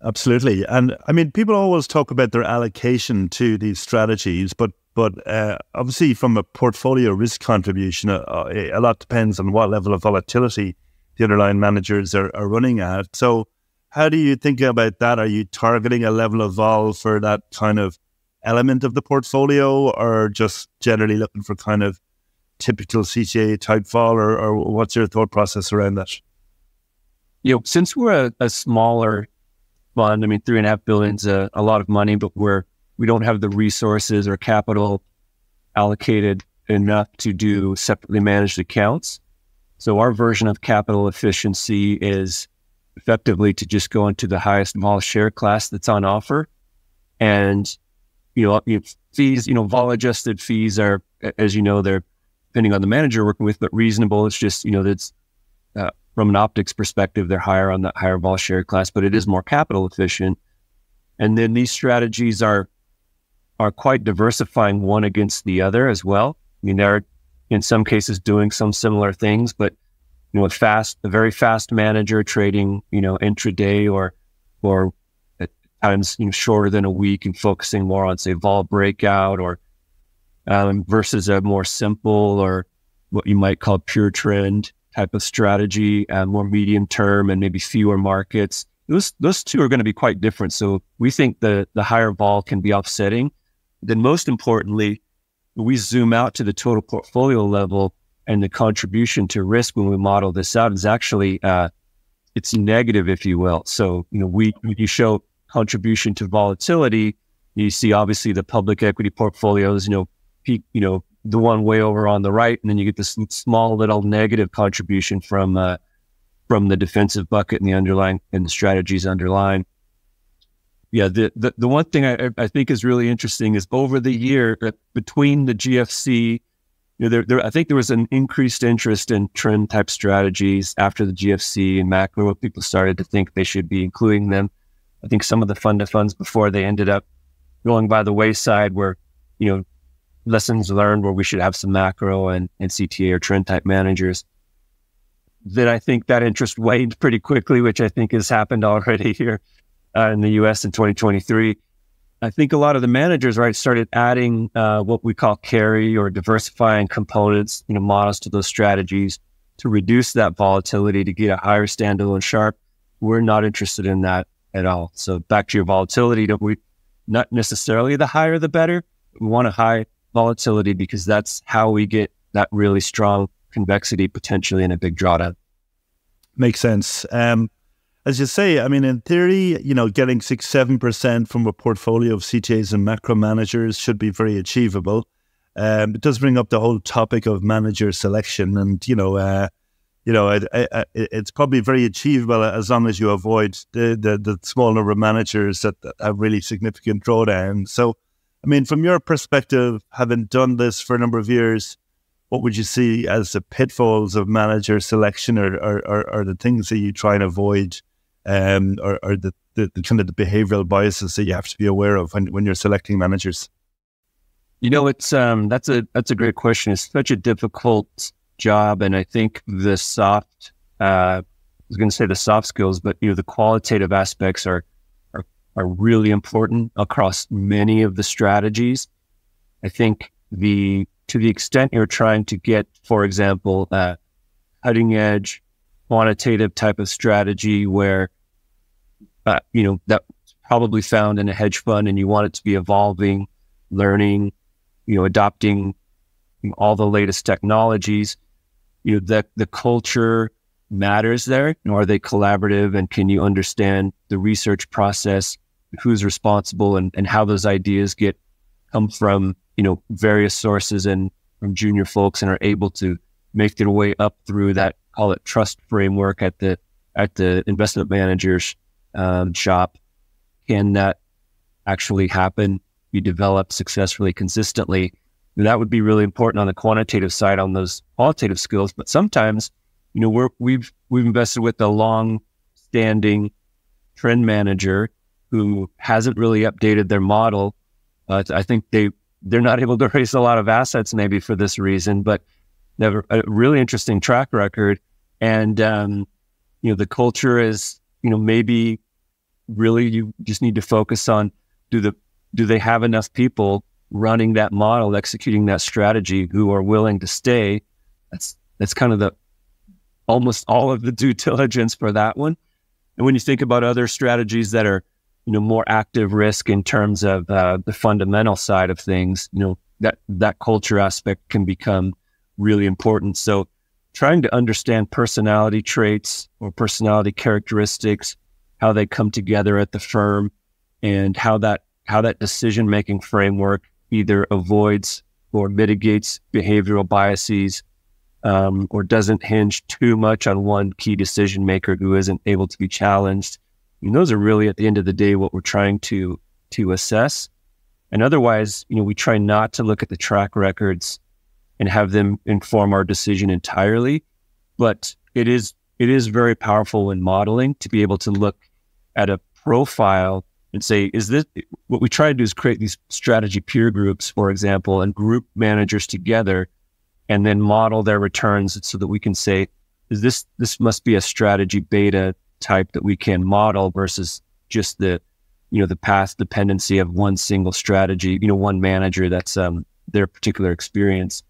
Absolutely, and I mean, people always talk about their allocation to these strategies, but but uh, obviously, from a portfolio risk contribution, uh, a lot depends on what level of volatility the underlying managers are, are running at. So, how do you think about that? Are you targeting a level of vol for that kind of element of the portfolio, or just generally looking for kind of typical CTA type vol, or, or what's your thought process around that? You know, since we're a, a smaller fund, I mean, three and a half billion is a, a lot of money, but we're we don't have the resources or capital allocated enough to do separately managed accounts. So our version of capital efficiency is effectively to just go into the highest vol share class that's on offer. And, you know, fees, you know, vol adjusted fees are, as you know, they're depending on the manager you're working with, but reasonable. It's just, you know, that's uh, from an optics perspective, they're higher on the higher vol share class, but it is more capital efficient. And then these strategies are, are quite diversifying one against the other as well. I mean, they're in some cases doing some similar things, but you know, a fast, a very fast manager trading, you know, intraday or or at times you know shorter than a week and focusing more on say vol breakout or um, versus a more simple or what you might call pure trend type of strategy, uh, more medium term and maybe fewer markets. Those those two are going to be quite different. So we think the the higher vol can be offsetting. Then most importantly, we zoom out to the total portfolio level and the contribution to risk when we model this out is actually uh, it's negative, if you will. So you know, we you show contribution to volatility, you see obviously the public equity portfolios, you know, peak, you know, the one way over on the right, and then you get this small little negative contribution from uh, from the defensive bucket and the underlying and the strategies underlying. yeah, the, the, the one thing I, I think is really interesting is over the year uh, between the GFC, you know, there, there, I think there was an increased interest in trend type strategies after the GFC and macro. People started to think they should be including them. I think some of the fund of funds before they ended up going by the wayside were, you know, lessons learned where we should have some macro and, and CTA or trend type managers. Then I think that interest waned pretty quickly, which I think has happened *laughs* already here uh, in the US in 2023. I think a lot of the managers, right, started adding uh, what we call carry or diversifying components, you know, models to those strategies to reduce that volatility to get a higher standalone Sharpe. We're not interested in that at all. So back to your volatility, don't we? Not necessarily the higher the better. We want a high volatility because that's how we get that really strong convexity potentially in a big drawdown. Makes sense. Um, as you say, I mean, in theory, you know, getting six, seven percent from a portfolio of CTAs and macro managers should be very achievable. Um, it does bring up the whole topic of manager selection, and you know, uh, you know, it, it, it's probably very achievable as long as you avoid the, the, the small number of managers that have really significant drawdown. So, I mean, from your perspective, having done this for a number of years, what would you see as the pitfalls of manager selection, or or, or, or the things that you try and avoid? Um, or, or the, the, the, kind of the behavioral biases that you have to be aware of when, when you're selecting managers? You know, it's um, that's a that's a great question. It's such a difficult job, and I think the soft uh, I was going to say the soft skills, but you know, the qualitative aspects are are are really important across many of the strategies. I think the to the extent you're trying to get, for example, uh, cutting edge quantitative type of strategy where uh, you know, that's probably found in a hedge fund and you want it to be evolving, learning, you know, adopting all the latest technologies, you know, the, the culture matters there. You know, are they collaborative and can you understand the research process, who's responsible and, and how those ideas get come from, you know, various sources and from junior folks and are able to make their way up through that, call it trust framework at the, at the investment managers um, shop. Can that actually happen? Be developed successfully, consistently? And that would be really important on the quantitative side on those qualitative skills. But sometimes, you know, we're, we've we've invested with a long-standing trend manager who hasn't really updated their model. I think they they're not able to *laughs* raise a lot of assets maybe for this reason, but have a really interesting track record. And um, you know, the culture is you know maybe really you just need to focus on do the do they have enough people running that model, executing that strategy who are willing to stay? That's that's kind of the almost all of the due *laughs* diligence for that one. And when you think about other strategies that are, you know, more active risk in terms of uh, the fundamental side of things, you know, that that culture aspect can become really important. So, trying to understand personality traits or personality characteristics how they come together at the firm and how that how that decision making framework either avoids or mitigates behavioral biases um, or doesn't hinge too much on one key decision maker who isn't able to be challenged. And those are really at the end of the day what we're trying to to assess. And otherwise, you know, we try not to look at the track records and have them inform our decision entirely. But it is it is very powerful in modeling to be able to look at a profile and say, is this what we try to do is create these strategy peer groups, for example, and group managers together and then model their returns so that we can say, is this this must be a strategy beta type that we can model versus just the you know the path dependency of one single strategy, you know, one manager that's um, their particular experience.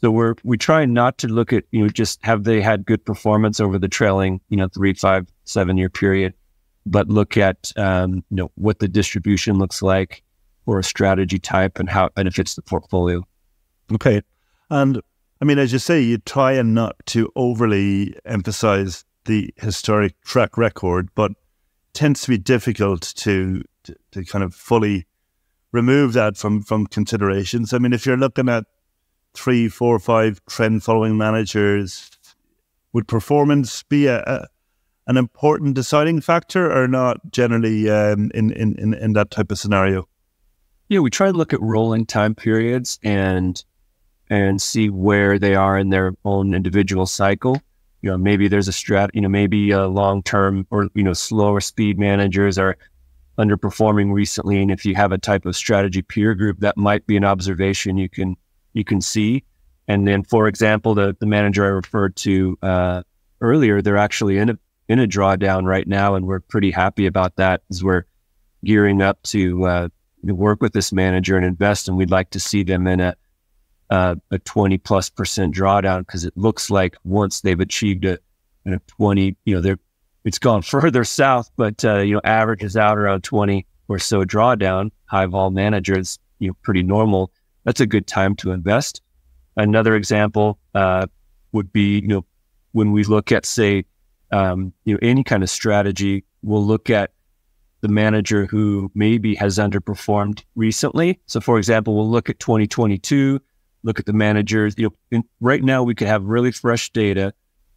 So we're we try not to look at you know just have they had good performance over the trailing you know three, five, seven year period, but look at um, you know what the distribution looks like or a strategy type and how it benefits the portfolio. Okay, and I mean as you say, you try and not to overly emphasize the historic track record, but tends to be difficult to, to, to kind of fully remove that from from considerations. I mean, if you're looking at three, four, five trend following managers, would performance be a, a, an important deciding factor or not generally um, in, in, in, that type of scenario? Yeah, we try to look at rolling time periods and and see where they are in their own individual cycle. You know, maybe there's a strat, you know, maybe a long term or, you know, slower speed managers are underperforming recently. And if you have a type of strategy peer group, that might be an observation you can, you can see. And then, for example, the, the manager I referred to uh, earlier, they're actually in a, in a drawdown right now. And we're pretty happy about that as we're gearing up to uh, work with this manager and invest. And we'd like to see them in a, uh, a 20 plus percent drawdown because it looks like once they've achieved a, a 20, you know, they're, it's gone *laughs* further south, but, uh, you know, averages out around 20 or so drawdown, high vol managers, you know, pretty normal. That's a good time to invest. Another example uh, would be, you know, when we look at, say, um, you know, any kind of strategy, we'll look at the manager who maybe has underperformed recently. So, for example, we'll look at 2022 look at the managers. You know, in, right now we could have really fresh data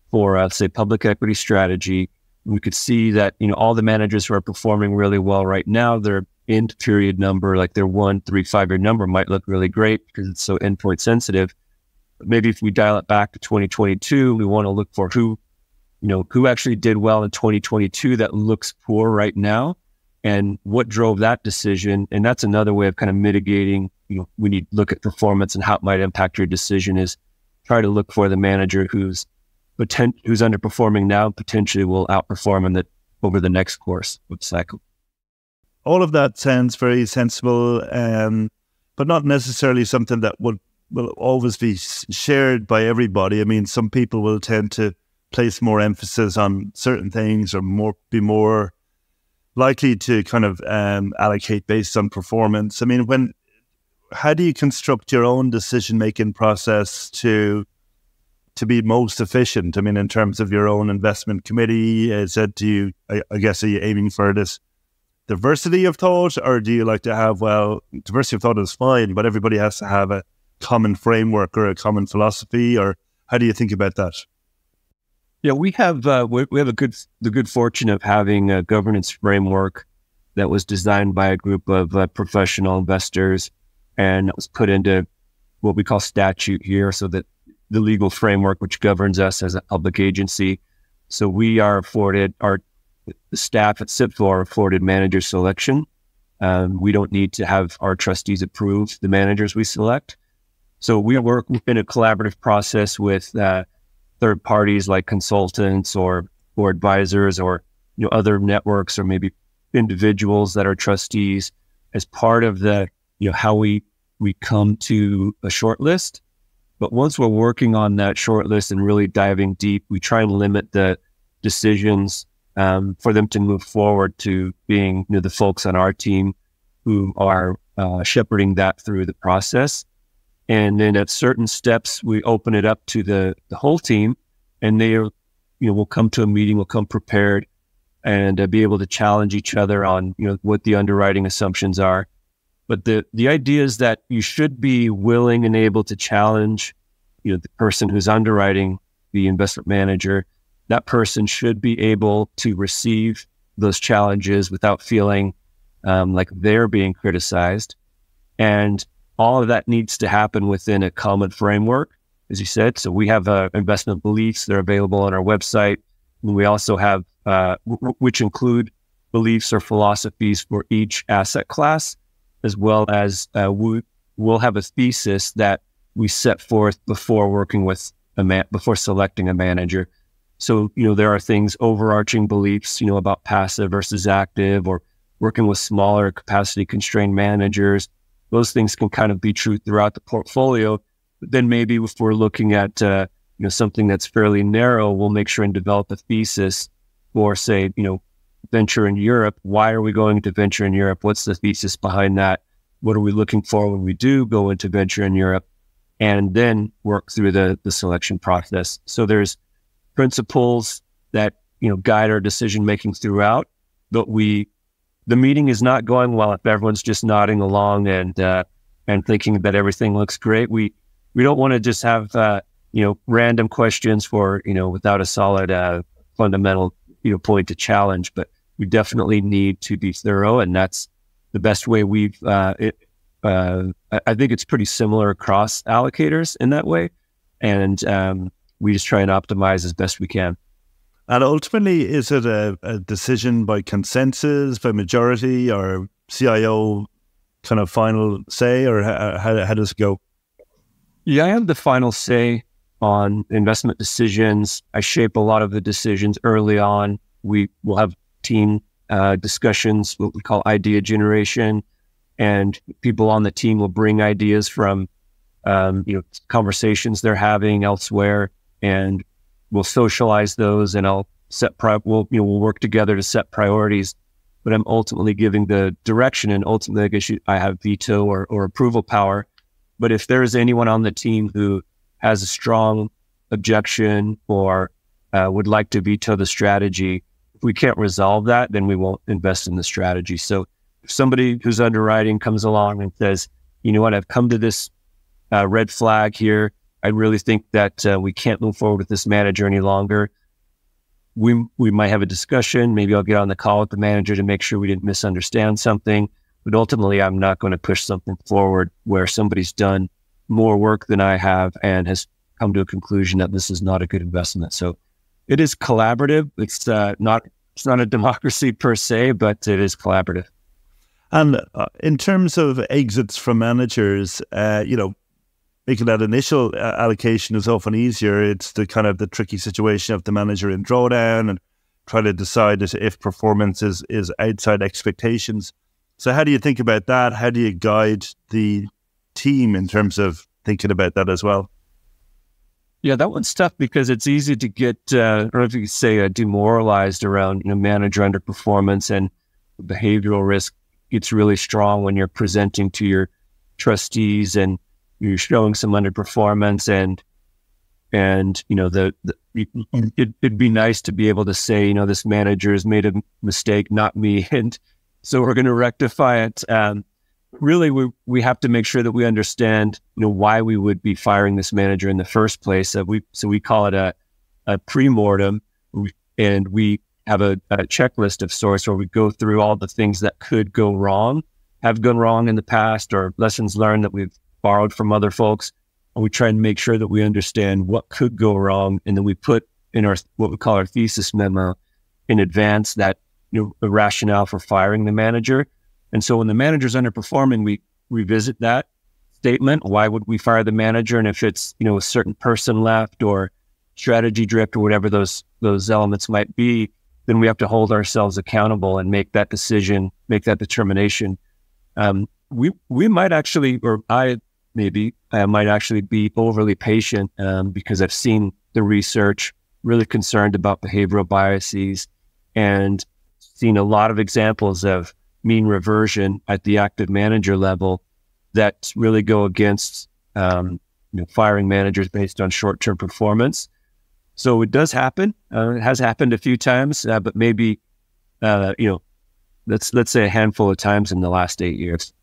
for, uh, say, public equity strategy. We could see that you know all the managers who are performing really well right now, their end period number, like their one, three, five year number, might look really great because it's so endpoint sensitive. But maybe if we dial it back to 2022, we want to look for who, you know, who actually did well in 2022 that looks poor right now, and what drove that decision. And that's another way of kind of mitigating you know, when you look at performance and how it might impact your decision is try to look for the manager who's potent, who's underperforming now potentially will outperform in the over the next course of cycle. All of that sounds very sensible, um, but not necessarily something that would will always be shared by everybody. I mean, some people will tend to place more emphasis on certain things or more be more likely to kind of um, allocate based on performance. I mean, when how do you construct your own decision making process to to be most efficient? I mean, in terms of your own investment committee, is it do you? I, I guess are you aiming for this diversity of thought, or do you like to have well, diversity of thought is fine, but everybody has to have a common framework or a common philosophy, or how do you think about that? Yeah, we have uh, we, have a good the good fortune of having a governance framework that was designed by a group of uh, professional investors and was put into what we call statute here, so that the legal framework which governs us as a public agency. So we are afforded our the staff at SITFO are afforded manager selection. Um, we don't need to have our trustees approve the managers we select. So we work in a collaborative process with uh, third parties like consultants or or advisors or you know other networks or maybe individuals that are trustees as part of the you know how we we come to a short list. But once we're working on that short list and really diving deep, we try and limit the decisions um, for them to move forward to being you know, the folks on our team who are uh, shepherding that through the process. And then at certain steps, we open it up to the, the whole team, and they are, you know, will come to a meeting, will come prepared, and uh, be able to challenge each other on you know what the underwriting assumptions are but the the idea is that you should be willing and able to challenge, you know, the person who's underwriting the investment manager. That person should be able to receive those challenges without feeling um, like they're being criticized, and all of that needs to happen within a common framework, as you said. So we have uh, investment beliefs; they're available on our website. And we also have, uh, w- which include beliefs or philosophies for each asset class as well as uh, we, will have a thesis that we set forth before working with a man, before selecting a manager. So, you know, there are things, overarching beliefs, you know, about passive versus active or working with smaller capacity constrained managers. Those things can kind of be true throughout the portfolio. But then maybe if we're looking at, uh, you know, something that's fairly narrow, we'll make sure and develop a thesis for, say, you know, venture in Europe. Why are we going to venture in Europe? What's the thesis behind that? What are we looking for when we do go into venture in Europe? And then work through the, the selection process. So there's principles that, you know, guide our decision making throughout, but we, the meeting is not going well if everyone's just nodding along and, uh, and thinking that everything looks great. We, we don't want to just have, uh, you know, random questions for, you know, without a solid, uh, fundamental you know point to challenge, but we definitely need to be thorough, and that's the best way we've. Uh, it, uh, I think it's pretty similar across allocators in that way, and um, we just try and optimize as best we can. And ultimately, is it a, a decision by consensus, by majority, or CIO kind of final say, or how, how, how does it go? Yeah, I have the final say on investment decisions. I shape a lot of the decisions early on. We will have team uh, discussions, what we call idea generation, and people on the team will bring ideas from um, you know conversations they're having elsewhere, and we'll socialize those, and I'll set pri- we'll you know we'll work together to set priorities. But I'm ultimately giving the direction, and ultimately, I guess you, I have veto or, or approval power. But if there is anyone on the team who has a strong objection or uh, would like to veto the strategy, if we can't resolve that, then we won't invest in the strategy. So if somebody who's underwriting comes along and says, you know what, I've come to this uh, red flag here. I really think that uh, we can't move forward with this manager any longer. We we might have a discussion. Maybe I'll get on the call with the manager to make sure we didn't misunderstand something. But ultimately, I'm not going to push something forward where somebody's done more work than I have and has come to a conclusion that this is not a good investment. So it is collaborative. It's uh, not it's not a democracy *laughs* per se, but it is collaborative. And uh, in terms of exits from managers, uh, you know, making that initial uh, allocation is often easier. It's the kind of the tricky situation of the manager in drawdown and try to decide if performance is, is outside expectations. So, how do you think about that? How do you guide the team in terms of thinking about that as well? Yeah, that one's tough because it's easy to get, uh, I don't know if you could say, uh, demoralized around you know manager underperformance and behavioral risk gets really strong when you're presenting to your trustees and you're showing some underperformance and and you know the, the it, would be nice to be able to say you know this manager has made a mistake not me *laughs* and so we're going to rectify it. Um, really we, we have to make sure that we understand you know why we would be firing this manager in the first place. Uh, we so we call it a, a pre-mortem. And we have a, a checklist of sorts where we go through all the things that could go wrong have gone wrong in the past or lessons learned that we've borrowed from other folks. And we try and make sure that we understand what could go wrong. And then we put in our, what we call our thesis memo in advance that, you know, the rationale for firing the manager. And so when the manager's underperforming, we revisit that statement. Why would we fire the manager? And if it's, you know, a certain person left or strategy drift or whatever those, those elements might be, then we have to hold ourselves accountable and make that decision, make that determination. Um, we we might actually, or I maybe I might actually be overly patient um, because I've seen the research, really concerned about behavioral biases, and seen a lot of examples of mean reversion at the active manager level that really go against um, you know, firing managers based on short-term performance. So it does happen. Uh, it has happened a few times, uh, but maybe uh, you know, let's let's say a handful of times in the last eight years.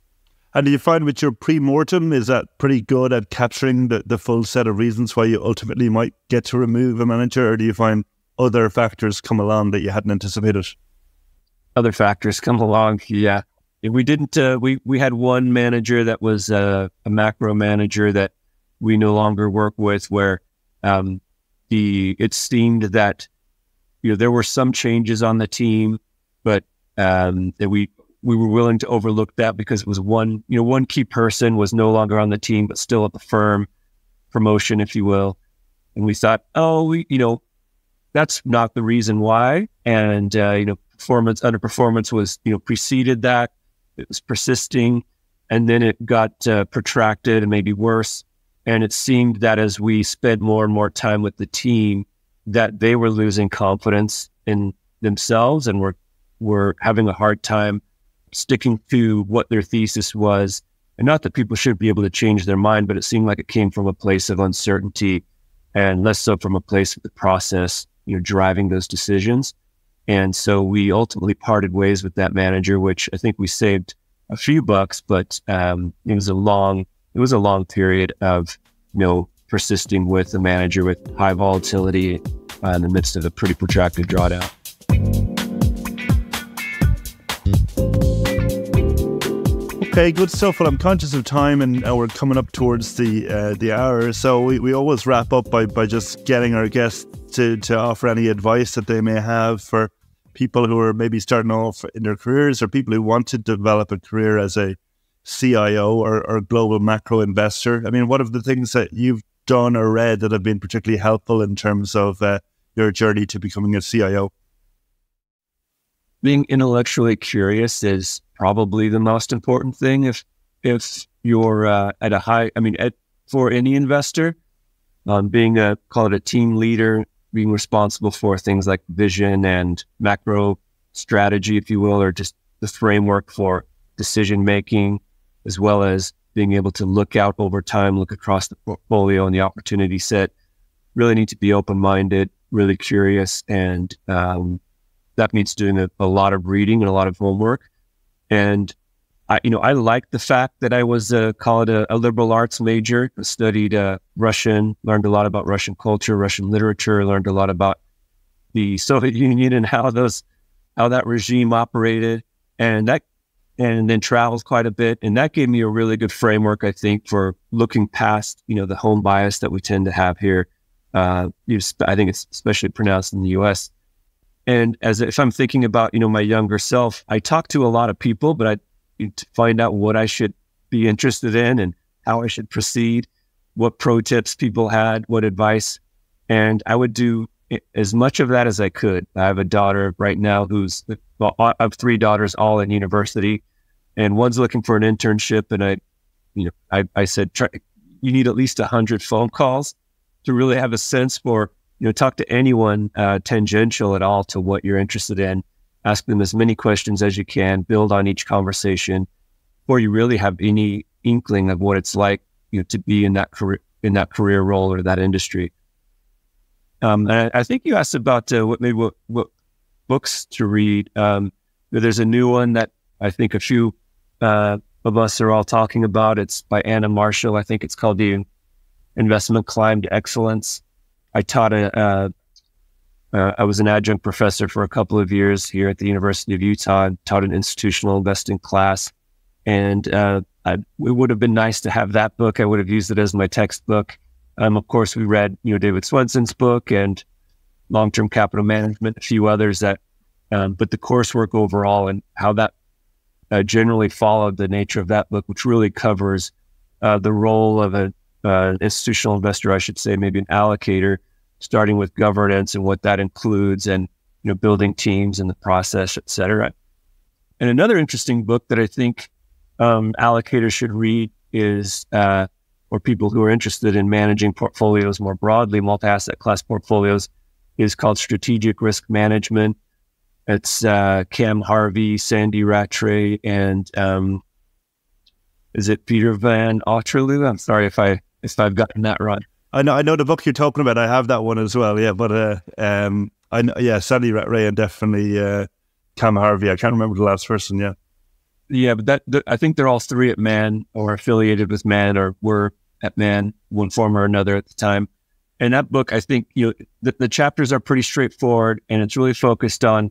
And do you find with your pre-mortem, is that pretty good at capturing the, the full set of reasons why you ultimately might get to remove a manager? Or do you find other factors come along that you hadn't anticipated? Other factors come along, yeah. We didn't, uh, we, we had one manager that was uh, a macro manager that we no longer work with where um, the, it seemed that, you know, there were some changes on the team, but um, that we we were willing to overlook that because it was one, you know, one key person was no longer on the team, but still at the firm, promotion, if you will. And we thought, oh, we, you know, that's not the reason why. And, uh, you know, performance, underperformance was, you know, preceded that. It was persisting. And then it got uh, protracted and maybe worse. And it seemed that as we spent more and more time with the team, that they were losing confidence in themselves and were, were having a hard time sticking to what their thesis was. And not that people should be able to change their mind, but it seemed like it came from a place of uncertainty and less so from a place of the process, you know, driving those decisions. And so we ultimately parted ways with that manager, which I think we saved a few bucks, but um, it was a long, it was a long period of, you know, persisting with a manager with high volatility uh, in the midst of a pretty protracted drawdown. Okay, good stuff. Well, I'm conscious of time, and uh, we're coming up towards the uh, the hour. So we, we always wrap up by, by just getting our guests to, to offer any advice that they may have for people who are maybe starting off in their careers or people who want to develop a career as a CIO or, or global macro investor. I mean, what are the things that you've done or read that have been particularly helpful in terms of uh, your journey to becoming a CIO? Being intellectually curious is probably the most important thing. If if you're uh, at a high, I mean, at, for any investor, um, being a call it a team leader, being responsible for things like vision and macro strategy, if you will, or just the framework for decision making, as well as being able to look out over time, look across the portfolio and the opportunity set. Really need to be open minded, really curious, and um, that means doing a, a lot of reading and a lot of homework and I, you know, I like the fact that I was uh, call it a, a, liberal arts major. I studied uh, Russian, learned a lot about Russian culture, Russian literature, learned a lot about the Soviet *laughs* Union and how those, how that regime operated, and that, and then traveled quite a bit, and that gave me a really good framework, I think, for looking past, you know, the home bias that we tend to have here. Uh, I think it's especially pronounced in the U.S. And as if I'm thinking about, you know, my younger self, I talk to a lot of people, but I to find out what I should be interested in and how I should proceed, what pro tips people had, what advice. And I would do as much of that as I could. I have a daughter right now who's, well, I have three daughters all in university, and one's looking for an internship. And I, you know, I, I said, try, you need at least 100 phone calls to really have a sense for you know, talk to anyone uh, tangential at all to what you're interested in. Ask them as many questions as you can. Build on each conversation, or you really have any inkling of what it's like, you know, to be in that career in that career role or that industry. Um, and I, I, think you asked about uh, what maybe what, what, books to read. Um, there's a new one that I think a few uh, of us are all talking about. It's by Anna Marshall. I think it's called the Investment Climb to Excellence. I taught a, uh, uh, I was an adjunct professor for a couple of years here at the University of Utah. taught an institutional investing class, and uh, I, it would have been nice to have that book. I would have used it as my textbook. Um, of course, we read you know David Swensen's book and Long Term Capital Management, a few others that, um, but the coursework overall and how that uh, generally followed the nature of that book, which really covers uh, the role of a uh, institutional investor, I should say, maybe an allocator starting with governance and what that includes and you know building teams and the process, et cetera. And another interesting book that I think um, allocators should read is, uh, or people who are interested in managing portfolios more broadly, multi-asset class portfolios, is called Strategic Risk Management. It's uh, Cam Harvey, Sandy Rattray, and um, is it Peter Van Otterloo? I'm sorry if I if I've gotten that right. I know, I know the book you're talking about. I have that one as well. Yeah, but uh, um, I know, yeah, Sandy Rattray and definitely uh, Cam Harvey. I can't remember the last person. Yeah, yeah, but that th- I think they're all three at Man or affiliated with Man or were at Man, one form or another at the time. And that book, I think you know the, the chapters are pretty straightforward, and it's really focused on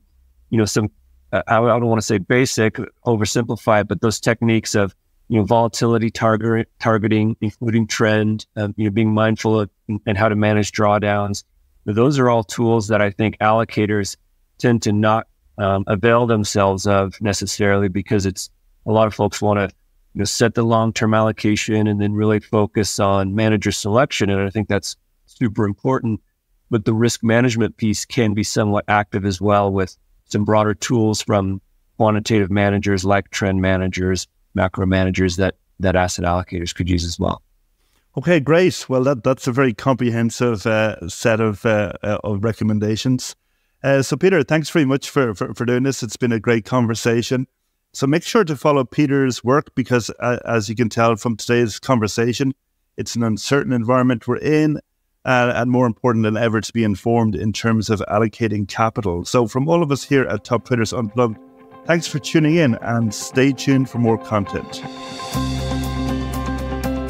you know some uh, I, I don't want to say basic, oversimplified, but those techniques of you know, volatility target, targeting, including trend, um, you know, being mindful of and how to manage drawdowns. Those are all tools that I think allocators tend to not um, avail themselves of necessarily because it's a lot of folks want to you know, set the long term allocation and then really focus on manager selection. And I think that's super important. But the risk management piece can be somewhat active as well with some broader tools from quantitative managers like trend managers macro managers that that asset allocators could use as well. Okay, great. Well, that that's a very comprehensive uh, set of uh, uh, of recommendations. Uh, so, Peter, thanks very much for, for, for doing this. It's been a great conversation. So, make sure to follow Peter's work because, uh, as you can tell from today's conversation, it's an uncertain environment we're in, uh, and more important than ever to be informed in terms of allocating capital. So, from all of us here at Top Traders Unplugged, Thanks for tuning in and stay tuned for more content.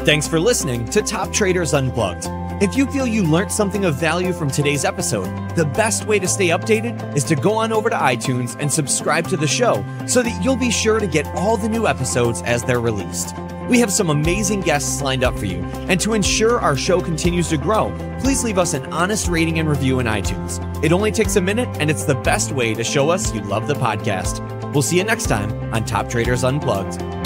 Thanks for listening to Top Traders Unplugged. If you feel you learned something of value from today's episode, the best way to stay updated is to go on over to iTunes and subscribe to the show so that you'll be sure to get all the new episodes as they're released. We have some amazing guests lined up for you, and to ensure our show continues to grow, please leave us an honest rating and review in iTunes. It only takes a minute, and it's the best way to show us you love the podcast. We'll see you next time on Top Traders Unplugged.